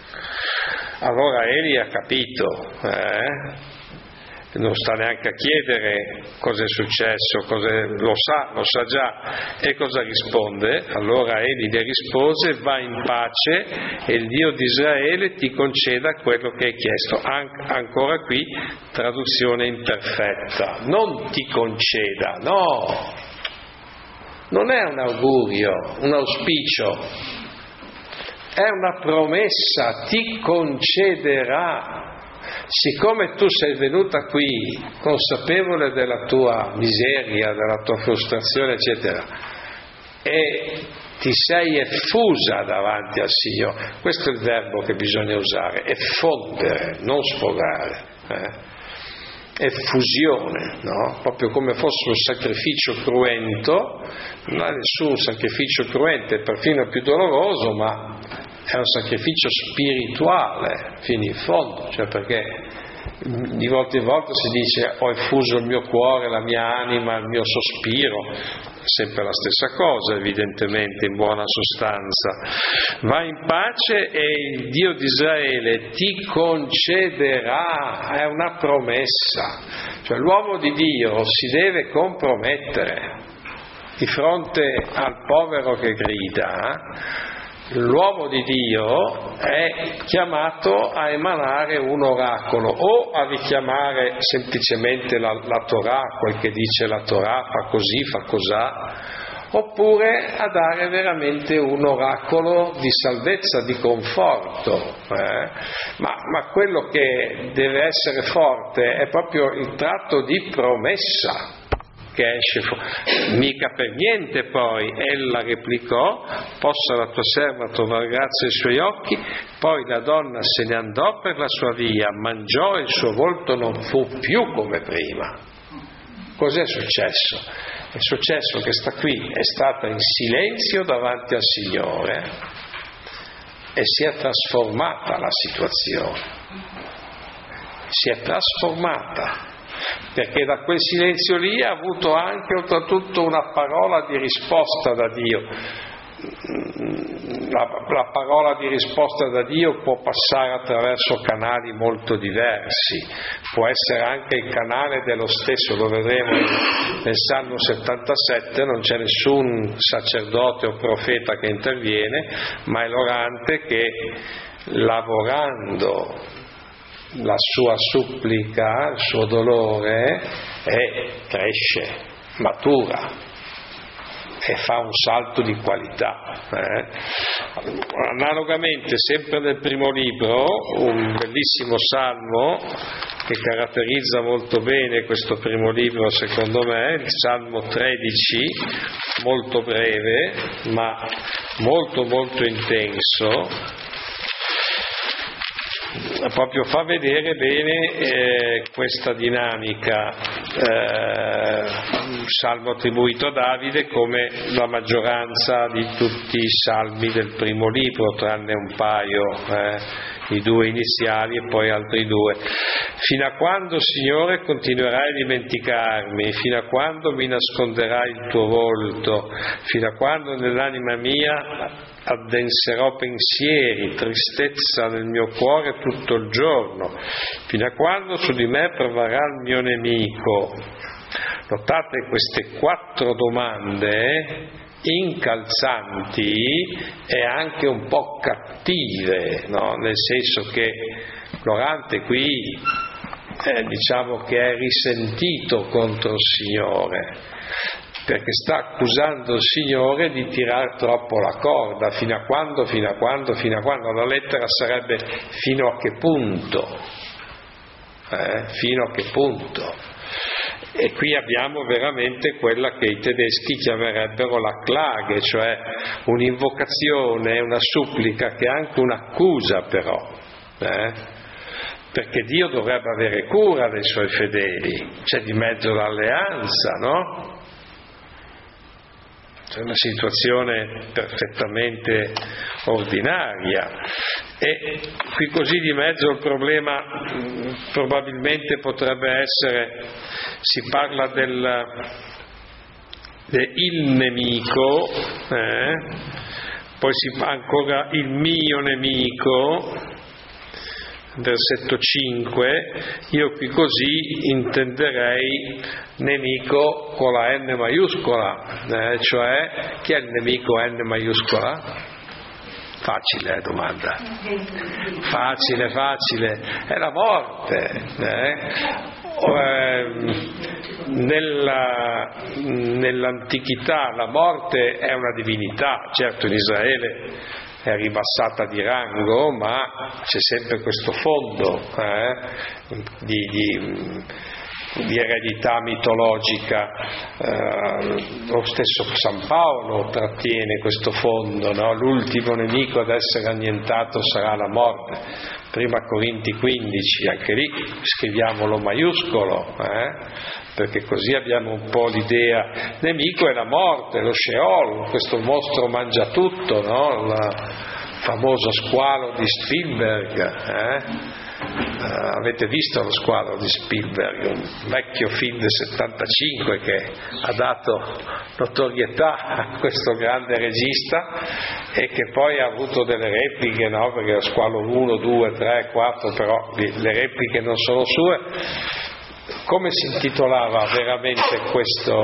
Allora Eli ha capito, eh? Non sta neanche a chiedere cosa è successo, cosa è, lo sa, lo sa già e cosa risponde. Allora egli le rispose, va in pace e il Dio di Israele ti conceda quello che hai chiesto. An- ancora qui traduzione imperfetta, non ti conceda, no, non è un augurio, un auspicio, è una promessa, ti concederà siccome tu sei venuta qui consapevole della tua miseria, della tua frustrazione, eccetera, e ti sei effusa davanti al Signore, questo è il verbo che bisogna usare, effondere, non sfogare. Eh? effusione, no? proprio come fosse un sacrificio cruento, non è nessun sacrificio cruento, è perfino più doloroso, ma è un sacrificio spirituale fino in fondo, cioè perché di volta in volta si dice ho effuso il mio cuore, la mia anima, il mio sospiro, sempre la stessa cosa evidentemente in buona sostanza. Va in pace e il Dio di Israele ti concederà, è una promessa, cioè l'uomo di Dio si deve compromettere di fronte al povero che grida l'uomo di Dio è chiamato a emanare un oracolo o a richiamare semplicemente la, la Torah, quel che dice la Torah, fa così, fa cosà, oppure a dare veramente un oracolo di salvezza, di conforto. Eh? Ma, ma quello che deve essere forte è proprio il tratto di promessa che esce fuori. Mica per niente poi, ella replicò, possa la tua serva trovare grazia ai suoi occhi, poi la donna se ne andò per la sua via, mangiò e il suo volto non fu più come prima. Cos'è successo? È successo che sta qui è stata in silenzio davanti al Signore e si è trasformata la situazione. Si è trasformata perché da quel silenzio lì ha avuto anche oltretutto una parola di risposta da Dio. La, la, parola di risposta da Dio può passare attraverso canali molto diversi, può essere anche il canale dello stesso, lo vedremo nel Salmo 77, non c'è nessun sacerdote o profeta che interviene, ma è l'orante che lavorando la sua supplica, il suo dolore e cresce, matura e fa un salto di qualità. Eh. Analogamente, sempre nel primo libro, un bellissimo salmo che caratterizza molto bene questo primo libro, secondo me, il Salmo 13, molto breve, ma molto molto intenso, proprio fa vedere bene eh, questa dinamica, eh, salmo attribuito a Davide come la maggioranza di tutti i salmi del primo libro, tranne un paio, eh, i due iniziali e poi altri due. Fino a quando, Signore, continuerai a dimenticarmi? Fino a quando mi nasconderai il tuo volto? Fino a quando nell'anima mia addenserò pensieri, tristezza nel mio cuore tutto il giorno, fino a quando su di me proverà il mio nemico. Notate queste quattro domande incalzanti e anche un po' cattive, no? nel senso che l'orante qui eh, diciamo che è risentito contro il Signore, perché sta accusando il Signore di tirare troppo la corda, fino a quando, fino a quando, fino a quando. La lettera sarebbe fino a che punto, eh? fino a che punto. E qui abbiamo veramente quella che i tedeschi chiamerebbero la clage, cioè un'invocazione, una supplica che è anche un'accusa però. Eh? Perché Dio dovrebbe avere cura dei suoi fedeli, c'è di mezzo l'alleanza, no? C'è una situazione perfettamente ordinaria e qui così di mezzo il problema probabilmente potrebbe essere, si parla del, del nemico, eh? poi si fa ancora il mio nemico, versetto 5, io qui così intenderei nemico con la N maiuscola, eh, cioè chi è il nemico N maiuscola? Facile eh, domanda. Facile, facile. È la morte. Eh? Ehm, nella, nell'antichità la morte è una divinità, certo in Israele è ribassata di rango, ma c'è sempre questo fondo eh, di, di, di, eredità mitologica. Eh, lo stesso San Paolo trattiene questo fondo, no? l'ultimo nemico ad essere annientato sarà la morte. Prima Corinti 15, anche lì scriviamolo maiuscolo, eh? perché così abbiamo un po' l'idea, nemico è la morte, lo Sheol, questo mostro mangia tutto, no? il famoso squalo di Spielberg. Eh? Uh, avete visto lo squadro di Spielberg, un vecchio film del 75 che ha dato notorietà a questo grande regista e che poi ha avuto delle repliche, no? perché lo squalo 1, 2, 3, 4, però le repliche non sono sue come si intitolava veramente questo,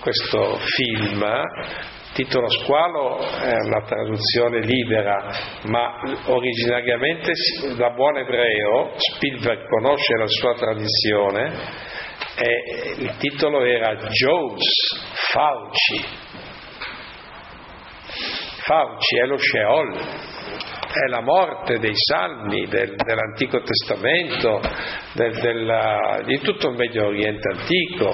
questo film? Titolo Squalo è una traduzione libera, ma originariamente da buon ebreo Spielberg conosce la sua tradizione e il titolo era Joe's Fauci. Fauci è lo Sheol, è la morte dei salmi del, dell'Antico Testamento, del, del, di tutto il Medio Oriente antico.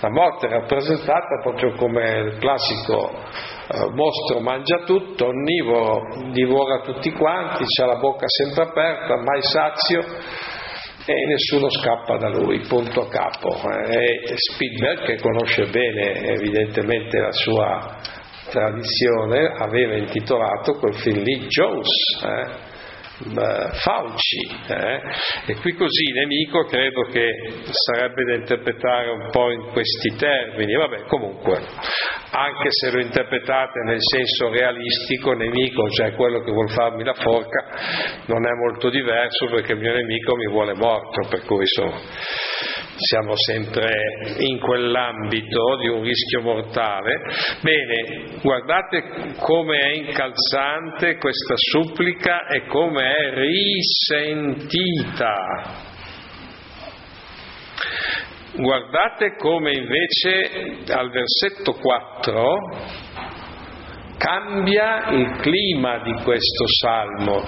La morte rappresentata proprio come il classico eh, mostro mangia tutto, onnivoro, divora tutti quanti, ha la bocca sempre aperta, mai sazio e nessuno scappa da lui, punto a capo. Eh, e Spielberg, che conosce bene evidentemente la sua tradizione, aveva intitolato quel film lì Jaws. Eh? Fauci. Eh? E qui così nemico credo che sarebbe da interpretare un po' in questi termini, vabbè comunque, anche se lo interpretate nel senso realistico, nemico, cioè quello che vuole farmi la forca, non è molto diverso perché il mio nemico mi vuole morto, per cui insomma siamo sempre in quell'ambito di un rischio mortale. Bene, guardate come è incalzante questa supplica e come è risentita. Guardate come invece al versetto 4 cambia il clima di questo salmo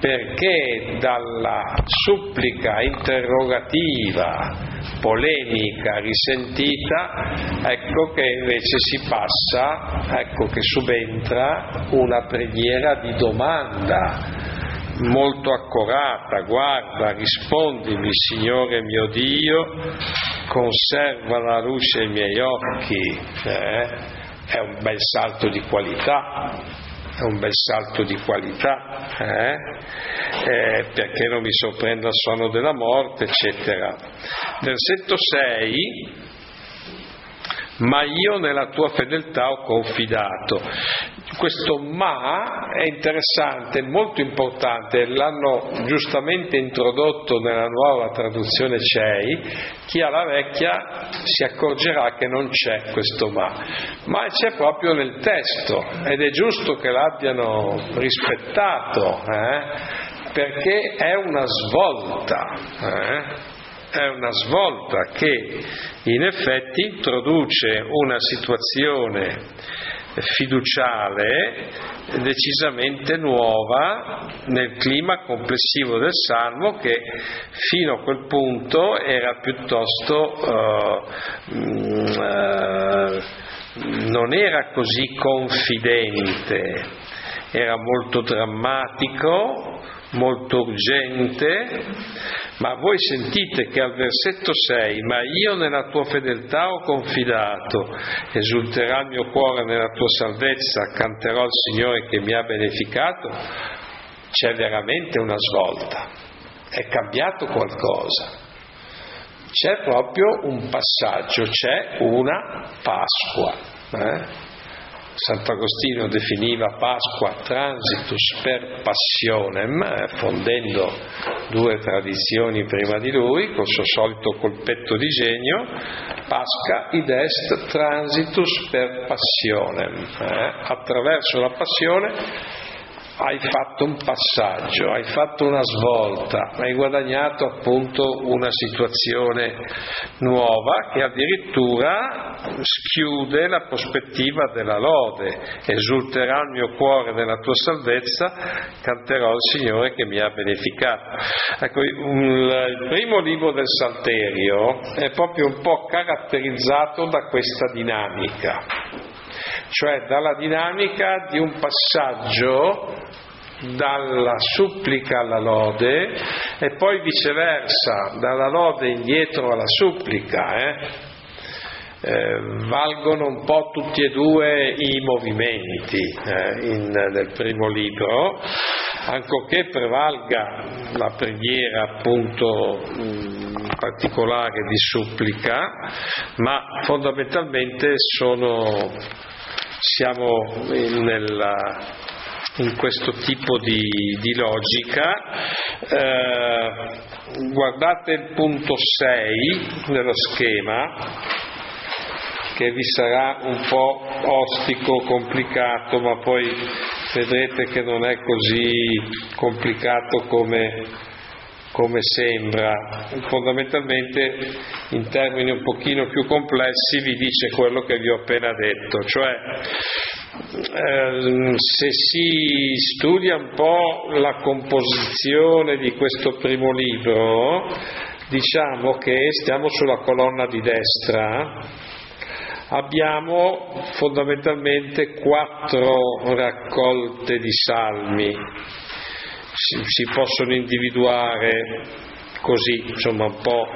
perché dalla supplica interrogativa, polemica, risentita, ecco che invece si passa, ecco che subentra una preghiera di domanda molto accorata, guarda, rispondimi Signore mio Dio, conserva la luce ai miei occhi, eh? è un bel salto di qualità è un bel salto di qualità, eh? Eh, perché non mi sorprenda il suono della morte, eccetera. Versetto 6 ma io nella tua fedeltà ho confidato. Questo ma è interessante, molto importante, l'hanno giustamente introdotto nella nuova traduzione CEI, chi ha la vecchia si accorgerà che non c'è questo ma, ma c'è proprio nel testo ed è giusto che l'abbiano rispettato, eh? perché è una svolta. Eh? È una svolta che in effetti introduce una situazione fiduciale decisamente nuova nel clima complessivo del Salmo che fino a quel punto era piuttosto uh, uh, non era così confidente, era molto drammatico, molto urgente, ma voi sentite che al versetto 6, ma io nella tua fedeltà ho confidato, esulterà il mio cuore nella tua salvezza, canterò al Signore che mi ha beneficato, c'è veramente una svolta, è cambiato qualcosa. C'è proprio un passaggio, c'è una Pasqua. Eh? Sant'Agostino definiva Pasqua transitus per passionem, fondendo due tradizioni prima di lui, col suo solito colpetto di genio, Pasca id est transitus per passionem, eh, attraverso la passione hai fatto un passaggio, hai fatto una svolta, hai guadagnato appunto una situazione nuova che addirittura schiude la prospettiva della lode. Esulterà il mio cuore nella tua salvezza, canterò al Signore che mi ha beneficato. Ecco, il primo libro del Salterio è proprio un po' caratterizzato da questa dinamica cioè dalla dinamica di un passaggio dalla supplica alla lode e poi viceversa, dalla lode indietro alla supplica. Eh? Eh, valgono un po' tutti e due i movimenti eh, in, nel primo libro, ancorché prevalga la preghiera appunto mh, particolare di supplica, ma fondamentalmente sono siamo nella, in questo tipo di, di logica. Eh, guardate il punto 6 dello schema che vi sarà un po' ostico, complicato, ma poi vedrete che non è così complicato come come sembra, fondamentalmente in termini un pochino più complessi vi dice quello che vi ho appena detto, cioè eh, se si studia un po' la composizione di questo primo libro, diciamo che stiamo sulla colonna di destra, abbiamo fondamentalmente quattro raccolte di salmi, si, si possono individuare così, insomma un po'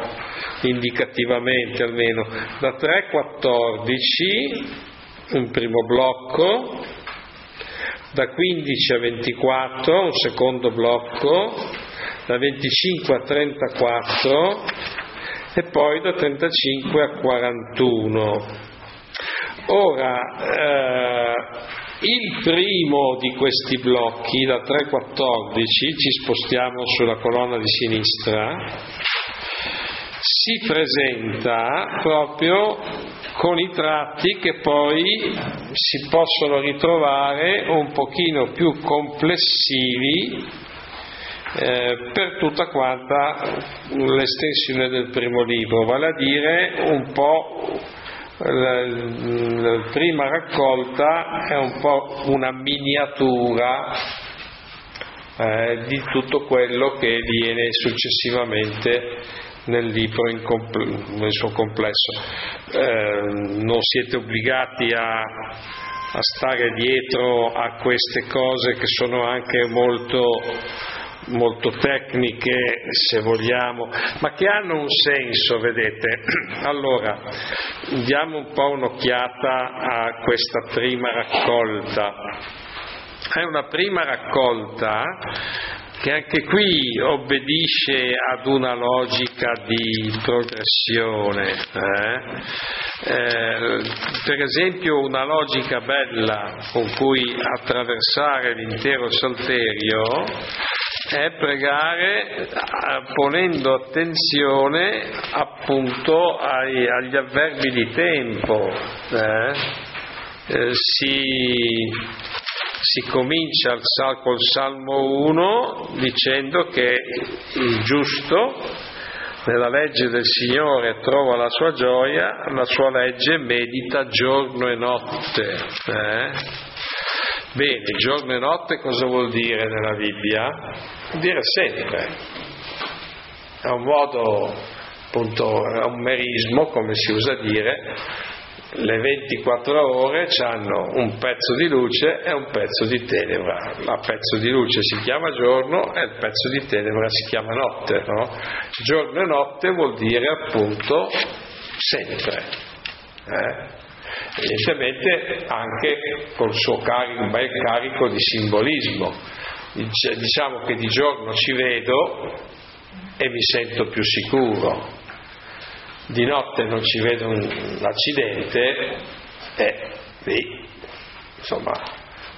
indicativamente almeno, da 3 a 14 un primo blocco, da 15 a 24 un secondo blocco, da 25 a 34 e poi da 35 a 41. Ora, eh, il primo di questi blocchi, da 3 a 14, ci spostiamo sulla colonna di sinistra, si presenta proprio con i tratti che poi si possono ritrovare un pochino più complessivi eh, per tutta quanta l'estensione del primo libro, vale a dire un po' la, la prima raccolta è un po' una miniatura eh, di tutto quello che viene successivamente nel libro compl- nel suo complesso. Eh, non siete obbligati a, a, stare dietro a queste cose che sono anche molto, molto tecniche, se vogliamo, ma che hanno un senso, vedete. Allora, diamo un po' un'occhiata a questa prima raccolta. È una prima raccolta che anche qui obbedisce ad una logica di progressione. Eh? Eh, per esempio una logica bella con cui attraversare l'intero salterio è pregare ponendo attenzione appunto ai, agli avverbi di tempo. Eh? eh si si comincia col Salmo 1 dicendo che il giusto nella legge del Signore trova la sua gioia, la sua legge medita giorno e notte. Eh? Bene, giorno e notte cosa vuol dire nella Bibbia? Vuol dire sempre. È un modo, appunto, è un merismo, come si usa dire, le 24 ore hanno un pezzo di luce e un pezzo di tenebra. Il pezzo di luce si chiama giorno e il pezzo di tenebra si chiama notte. No? Giorno e notte vuol dire appunto sempre. Eh? Evidentemente anche col suo carico, un bel carico di simbolismo. Diciamo che di giorno ci vedo e mi sento più sicuro, di notte non ci vedo un accidente e lì insomma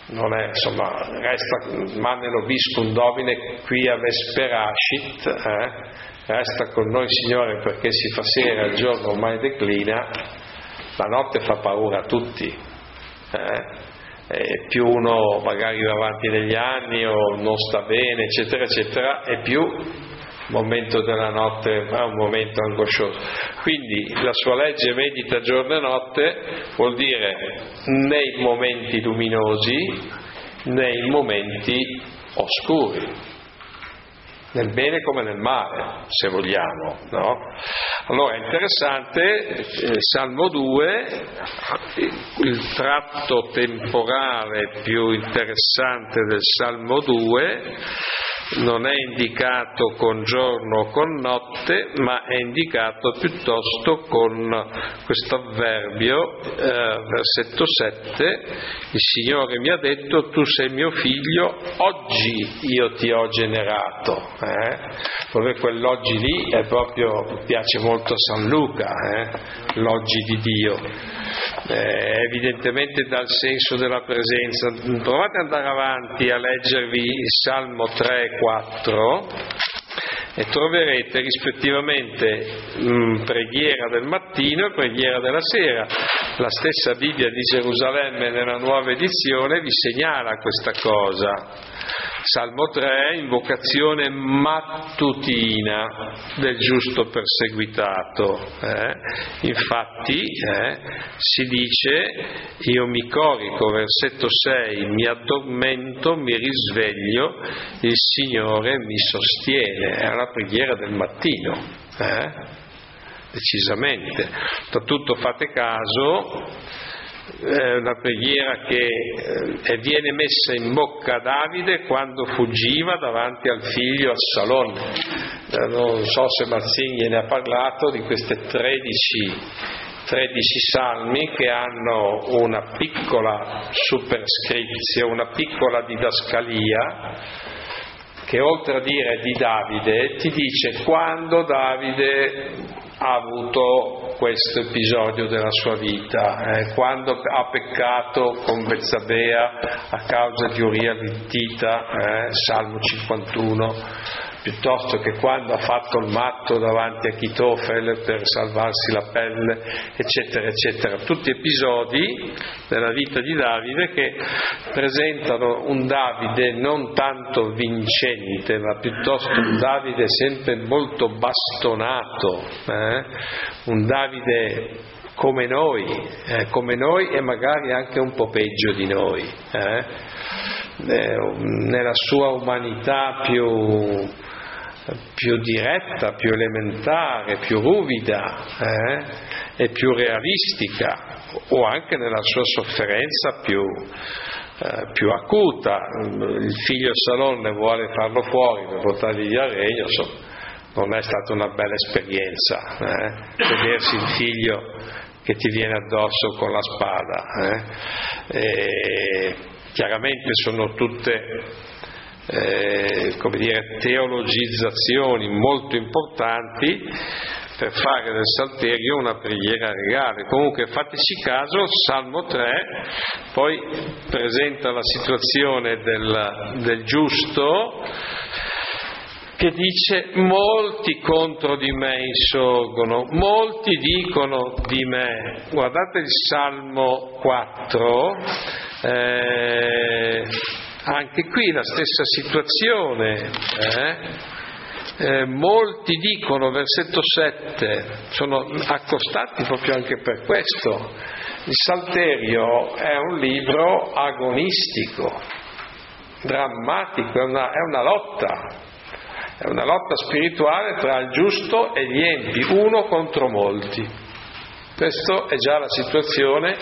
non è insomma resta manelo viscum domine qui a vesperacit eh? resta con noi Signore perché si fa sera il giorno ormai declina la notte fa paura a tutti eh? E più uno magari va avanti negli anni o non sta bene eccetera eccetera e più momento della notte è un momento angoscioso. Quindi la sua legge medita giorno e notte vuol dire nei momenti luminosi, nei momenti oscuri, nel bene come nel male, se vogliamo. No? Allora è interessante, eh, Salmo 2, il tratto temporale più interessante del Salmo 2 non è indicato con giorno o con notte, ma è indicato piuttosto con questo avverbio, eh, versetto 7, il Signore mi ha detto tu sei mio figlio, oggi io ti ho generato. Eh? Quell'oggi lì è proprio, piace molto a San Luca, eh? l'oggi di Dio eh, evidentemente dal senso della presenza. Provate ad andare avanti a leggervi il Salmo 3 e 4 e troverete rispettivamente mh, mm, preghiera del mattino e preghiera della sera. La stessa Bibbia di Gerusalemme nella nuova edizione vi segnala questa cosa. Salmo 3, invocazione mattutina del giusto perseguitato. Eh? Infatti eh, si dice, io mi corico, versetto 6, mi addormento, mi risveglio, il Signore mi sostiene. È la preghiera del mattino. Eh? Decisamente. Soprattutto fate caso, è una preghiera che eh, viene messa in bocca a Davide quando fuggiva davanti al figlio Absalom. Eh, non so se Mazzini ne ha parlato di queste 13 13 salmi che hanno una piccola superscrizione, una piccola didascalia che oltre a dire di Davide ti dice quando Davide ha avuto questo episodio della sua vita, eh, quando ha peccato con Bezzabea a causa di Uria Vittita, eh, Salmo 51 piuttosto che quando ha fatto il matto davanti a Chitofel per salvarsi la pelle, eccetera, eccetera. Tutti episodi della vita di Davide che presentano un Davide non tanto vincente, ma piuttosto un Davide sempre molto bastonato, eh? un Davide come noi, eh, come noi e magari anche un po' peggio di noi, eh? eh nella sua umanità più, più diretta, più elementare, più ruvida eh? e più realistica, o anche nella sua sofferenza più, eh, più acuta. Il figlio Salone vuole farlo fuori per portargli via il regno, insomma, non è stata una bella esperienza eh? vedersi il figlio che ti viene addosso con la spada. Eh? chiaramente sono tutte eh, dire, teologizzazioni molto importanti per fare del Salterio una preghiera regale. Comunque fateci caso, Salmo 3 poi presenta la situazione del, del giusto che dice molti contro di me insorgono, molti dicono di me. Guardate il Salmo 4. Eh, anche qui la stessa situazione. Eh? Eh, molti dicono, versetto 7, sono accostati proprio anche per questo. Il Salterio è un libro agonistico, drammatico, è una, è una lotta, è una lotta spirituale tra il giusto e gli empi, uno contro molti. Questa è già la situazione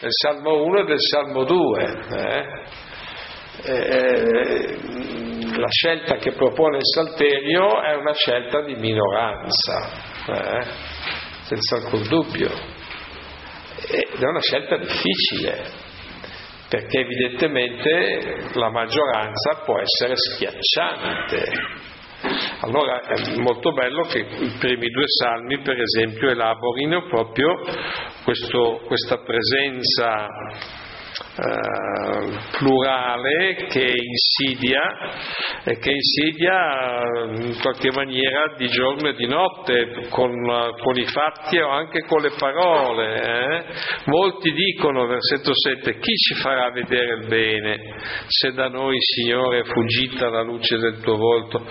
del Salmo 1 e del Salmo 2. Eh? Eh, la scelta che propone il Salterio è una scelta di minoranza, eh, senza alcun dubbio, ed è una scelta difficile, perché evidentemente la maggioranza può essere schiacciante. Allora è molto bello che i primi due salmi, per esempio, elaborino proprio questo, questa presenza eh, plurale che insidia, e che insidia in qualche maniera di giorno e di notte con, con i fatti o anche con le parole. Eh? Molti dicono, versetto 7, chi ci farà vedere il bene se da noi, Signore, è fuggita la luce del tuo volto?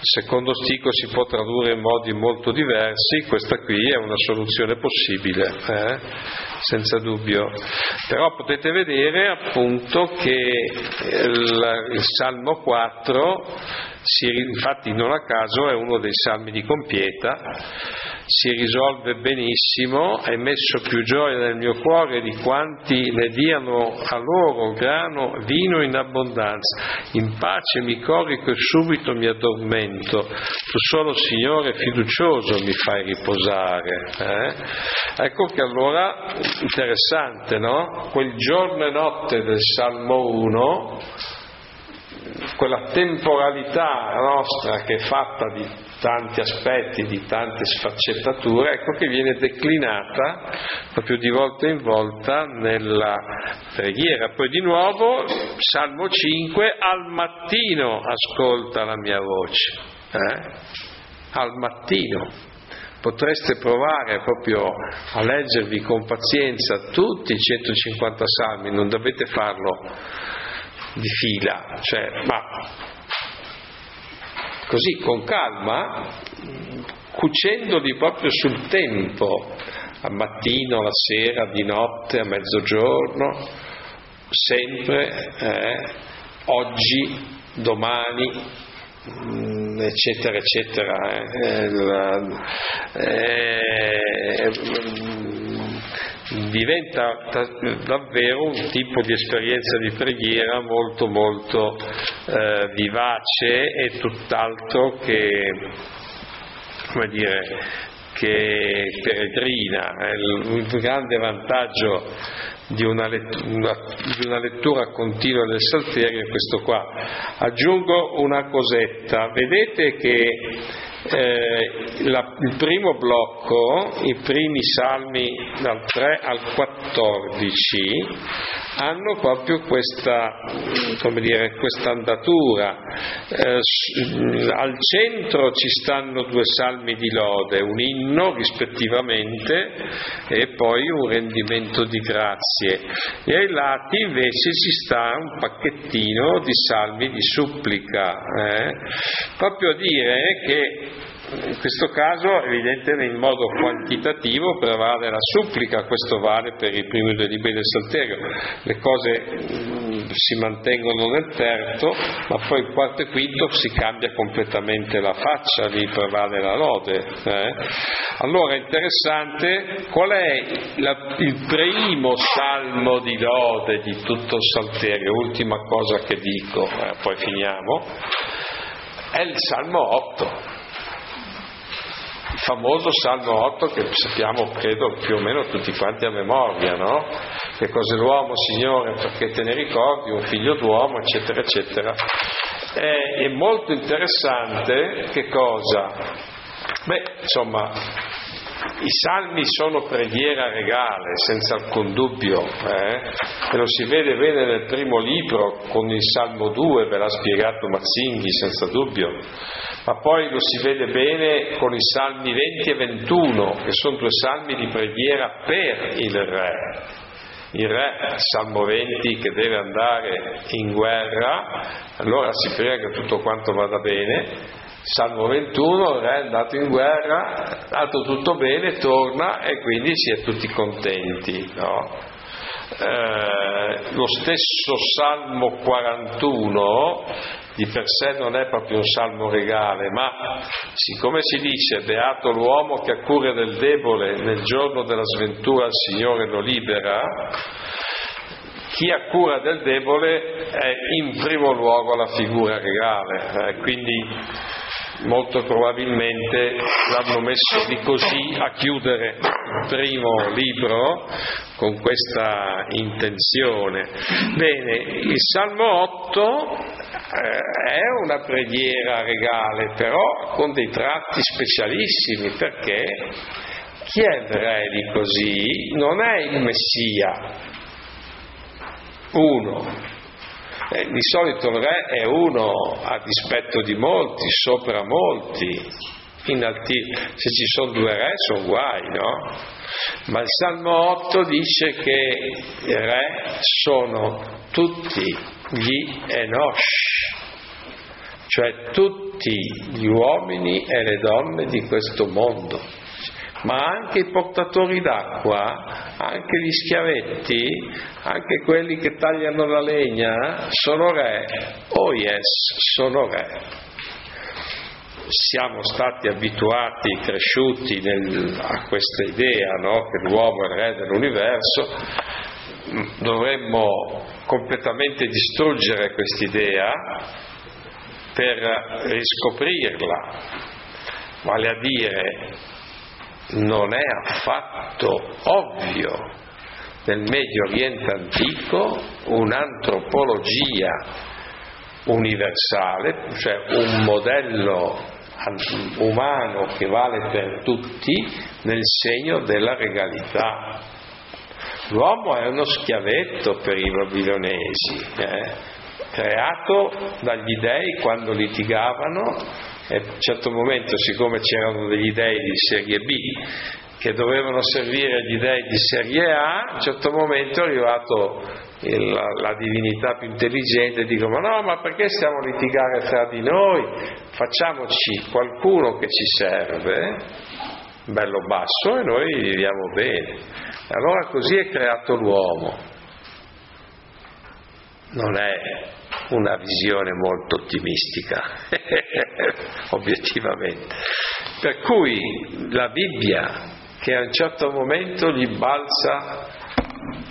Secondo stico si può tradurre in modi molto diversi, questa qui è una soluzione possibile. Eh? senza dubbio. Però potete vedere appunto che il Salmo 4, si, infatti non a caso è uno dei salmi di compieta, si risolve benissimo, hai messo più gioia nel mio cuore di quanti ne diano a loro grano, vino in abbondanza. In pace mi corico e subito mi addormento. Tu solo, Signore, fiducioso mi fai riposare. Eh? Ecco che allora, interessante, no? Quel giorno e notte del Salmo 1 quella temporalità nostra che è fatta di tanti aspetti, di tante sfaccettature, ecco che viene declinata proprio di volta in volta nella preghiera. Poi di nuovo, Salmo 5, al mattino ascolta la mia voce. Eh? Al mattino. Potreste provare proprio a leggervi con pazienza tutti i 150 salmi, non dovete farlo di fila, cioè, ma così con calma, cucendoli proprio sul tempo, al mattino, alla sera, di notte, a mezzogiorno, sempre, eh, oggi, domani, mm, eccetera, eccetera. Eh, eh, diventa davvero un tipo di esperienza di preghiera molto molto eh, vivace e tutt'altro che, come dire, che peregrina. Il grande vantaggio di una, lettura, di una lettura continua del Salterio è questo qua. Aggiungo una cosetta, vedete che eh, la, il primo blocco, i primi salmi dal 3 al 14, hanno proprio questa, come dire, questa andatura. Eh, al centro ci stanno due salmi di lode, un inno rispettivamente e poi un rendimento di grazie. E ai lati invece ci sta un pacchettino di salmi di supplica, eh? proprio a dire che in questo caso evidentemente in modo quantitativo prevale la supplica, questo vale per i primi due libri del Salterio, le cose mm, si mantengono nel terzo, ma poi il quarto e quinto si cambia completamente la faccia, lì prevale la lode. Eh? Allora è interessante qual è la, il primo salmo di lode di tutto il Salterio, ultima cosa che dico, eh, poi finiamo, è il Salmo 8 il famoso Salmo 8 che sappiamo, credo, più o meno tutti quanti a memoria, no? Che cos'è l'uomo, Signore, perché te ne ricordi, un figlio d'uomo, eccetera, eccetera. È, è molto interessante che cosa? Beh, insomma, i salmi sono preghiera regale, senza alcun dubbio, eh? e lo si vede bene nel primo libro con il Salmo 2, ve l'ha spiegato Mazzinghi, senza dubbio ma poi lo si vede bene con i salmi 20 e 21, che sono due salmi di preghiera per il re. Il re, Salmo 20, che deve andare in guerra, allora si prega che tutto quanto vada bene. Salmo 21, il re è andato in guerra, è andato tutto bene, torna e quindi si è tutti contenti. No? Eh, lo stesso Salmo 41 di per sé non è proprio un salmo regale, ma siccome si dice beato l'uomo che a cura del debole nel giorno della sventura il Signore lo libera, chi ha cura del debole è in primo luogo la figura regale, eh, quindi molto probabilmente l'hanno messo di così a chiudere il primo libro con questa intenzione. Bene, il Salmo 8 eh, è una preghiera regale, però con dei tratti specialissimi, perché chi è il re di così non è il Messia, uno, eh, di solito il re è uno a dispetto di molti, sopra molti, alti... se ci sono due re sono guai, no? Ma il Salmo 8 dice che i re sono tutti gli Enosh, cioè tutti gli uomini e le donne di questo mondo ma anche i portatori d'acqua, anche gli schiavetti, anche quelli che tagliano la legna, sono re. Oh yes, sono re. Siamo stati abituati, cresciuti nel, a questa idea no? che l'uomo è il re dell'universo, dovremmo completamente distruggere quest'idea per riscoprirla, vale a dire non è affatto ovvio nel Medio Oriente antico un'antropologia universale, cioè un modello umano che vale per tutti nel segno della regalità. L'uomo è uno schiavetto per i babilonesi, eh? creato dagli dei quando litigavano e a un certo momento, siccome c'erano degli dei di serie B che dovevano servire gli dei di serie A, a un certo momento è arrivato il, la, la, divinità più intelligente e dicono ma no, ma perché stiamo a litigare tra di noi? Facciamoci qualcuno che ci serve, bello basso, e noi viviamo bene. Allora così è creato l'uomo. Non è una visione molto ottimistica, obiettivamente. Per cui la Bibbia, che a un certo momento gli balza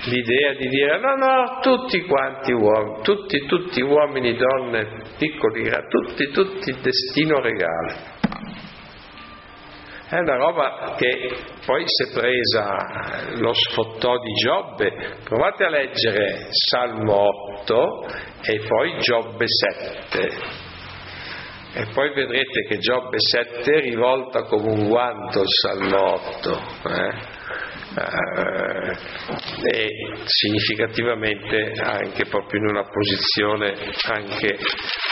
l'idea di dire no, no, tutti quanti uomini, tutti, tutti uomini, donne, piccoli, tutti, tutti destino regale. È una roba che poi si è presa lo sfottò di Giobbe. Provate a leggere Salmo 8 e poi Giobbe 7. E poi vedrete che Giobbe 7 rivolta come un guanto il Salmo 8. Eh? eh, e significativamente anche proprio in una posizione anche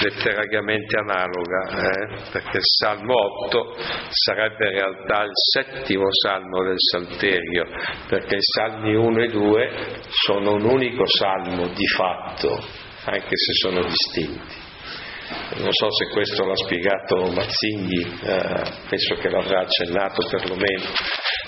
letterariamente analoga, eh, perché il Salmo 8 sarebbe in realtà il settimo salmo del Salterio, perché i salmi 1 e 2 sono un unico salmo di fatto, anche se sono distinti non so se questo l'ha spiegato Mazzinghi, eh, penso che l'avrà accennato perlomeno.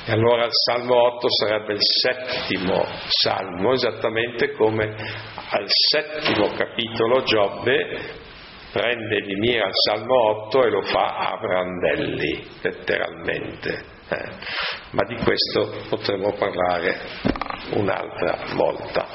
E allora il Salmo 8 sarebbe il settimo salmo, esattamente come al settimo capitolo Giobbe prende di mira il Salmo 8 e lo fa a brandelli, letteralmente. Eh. Ma di questo potremo parlare un'altra volta.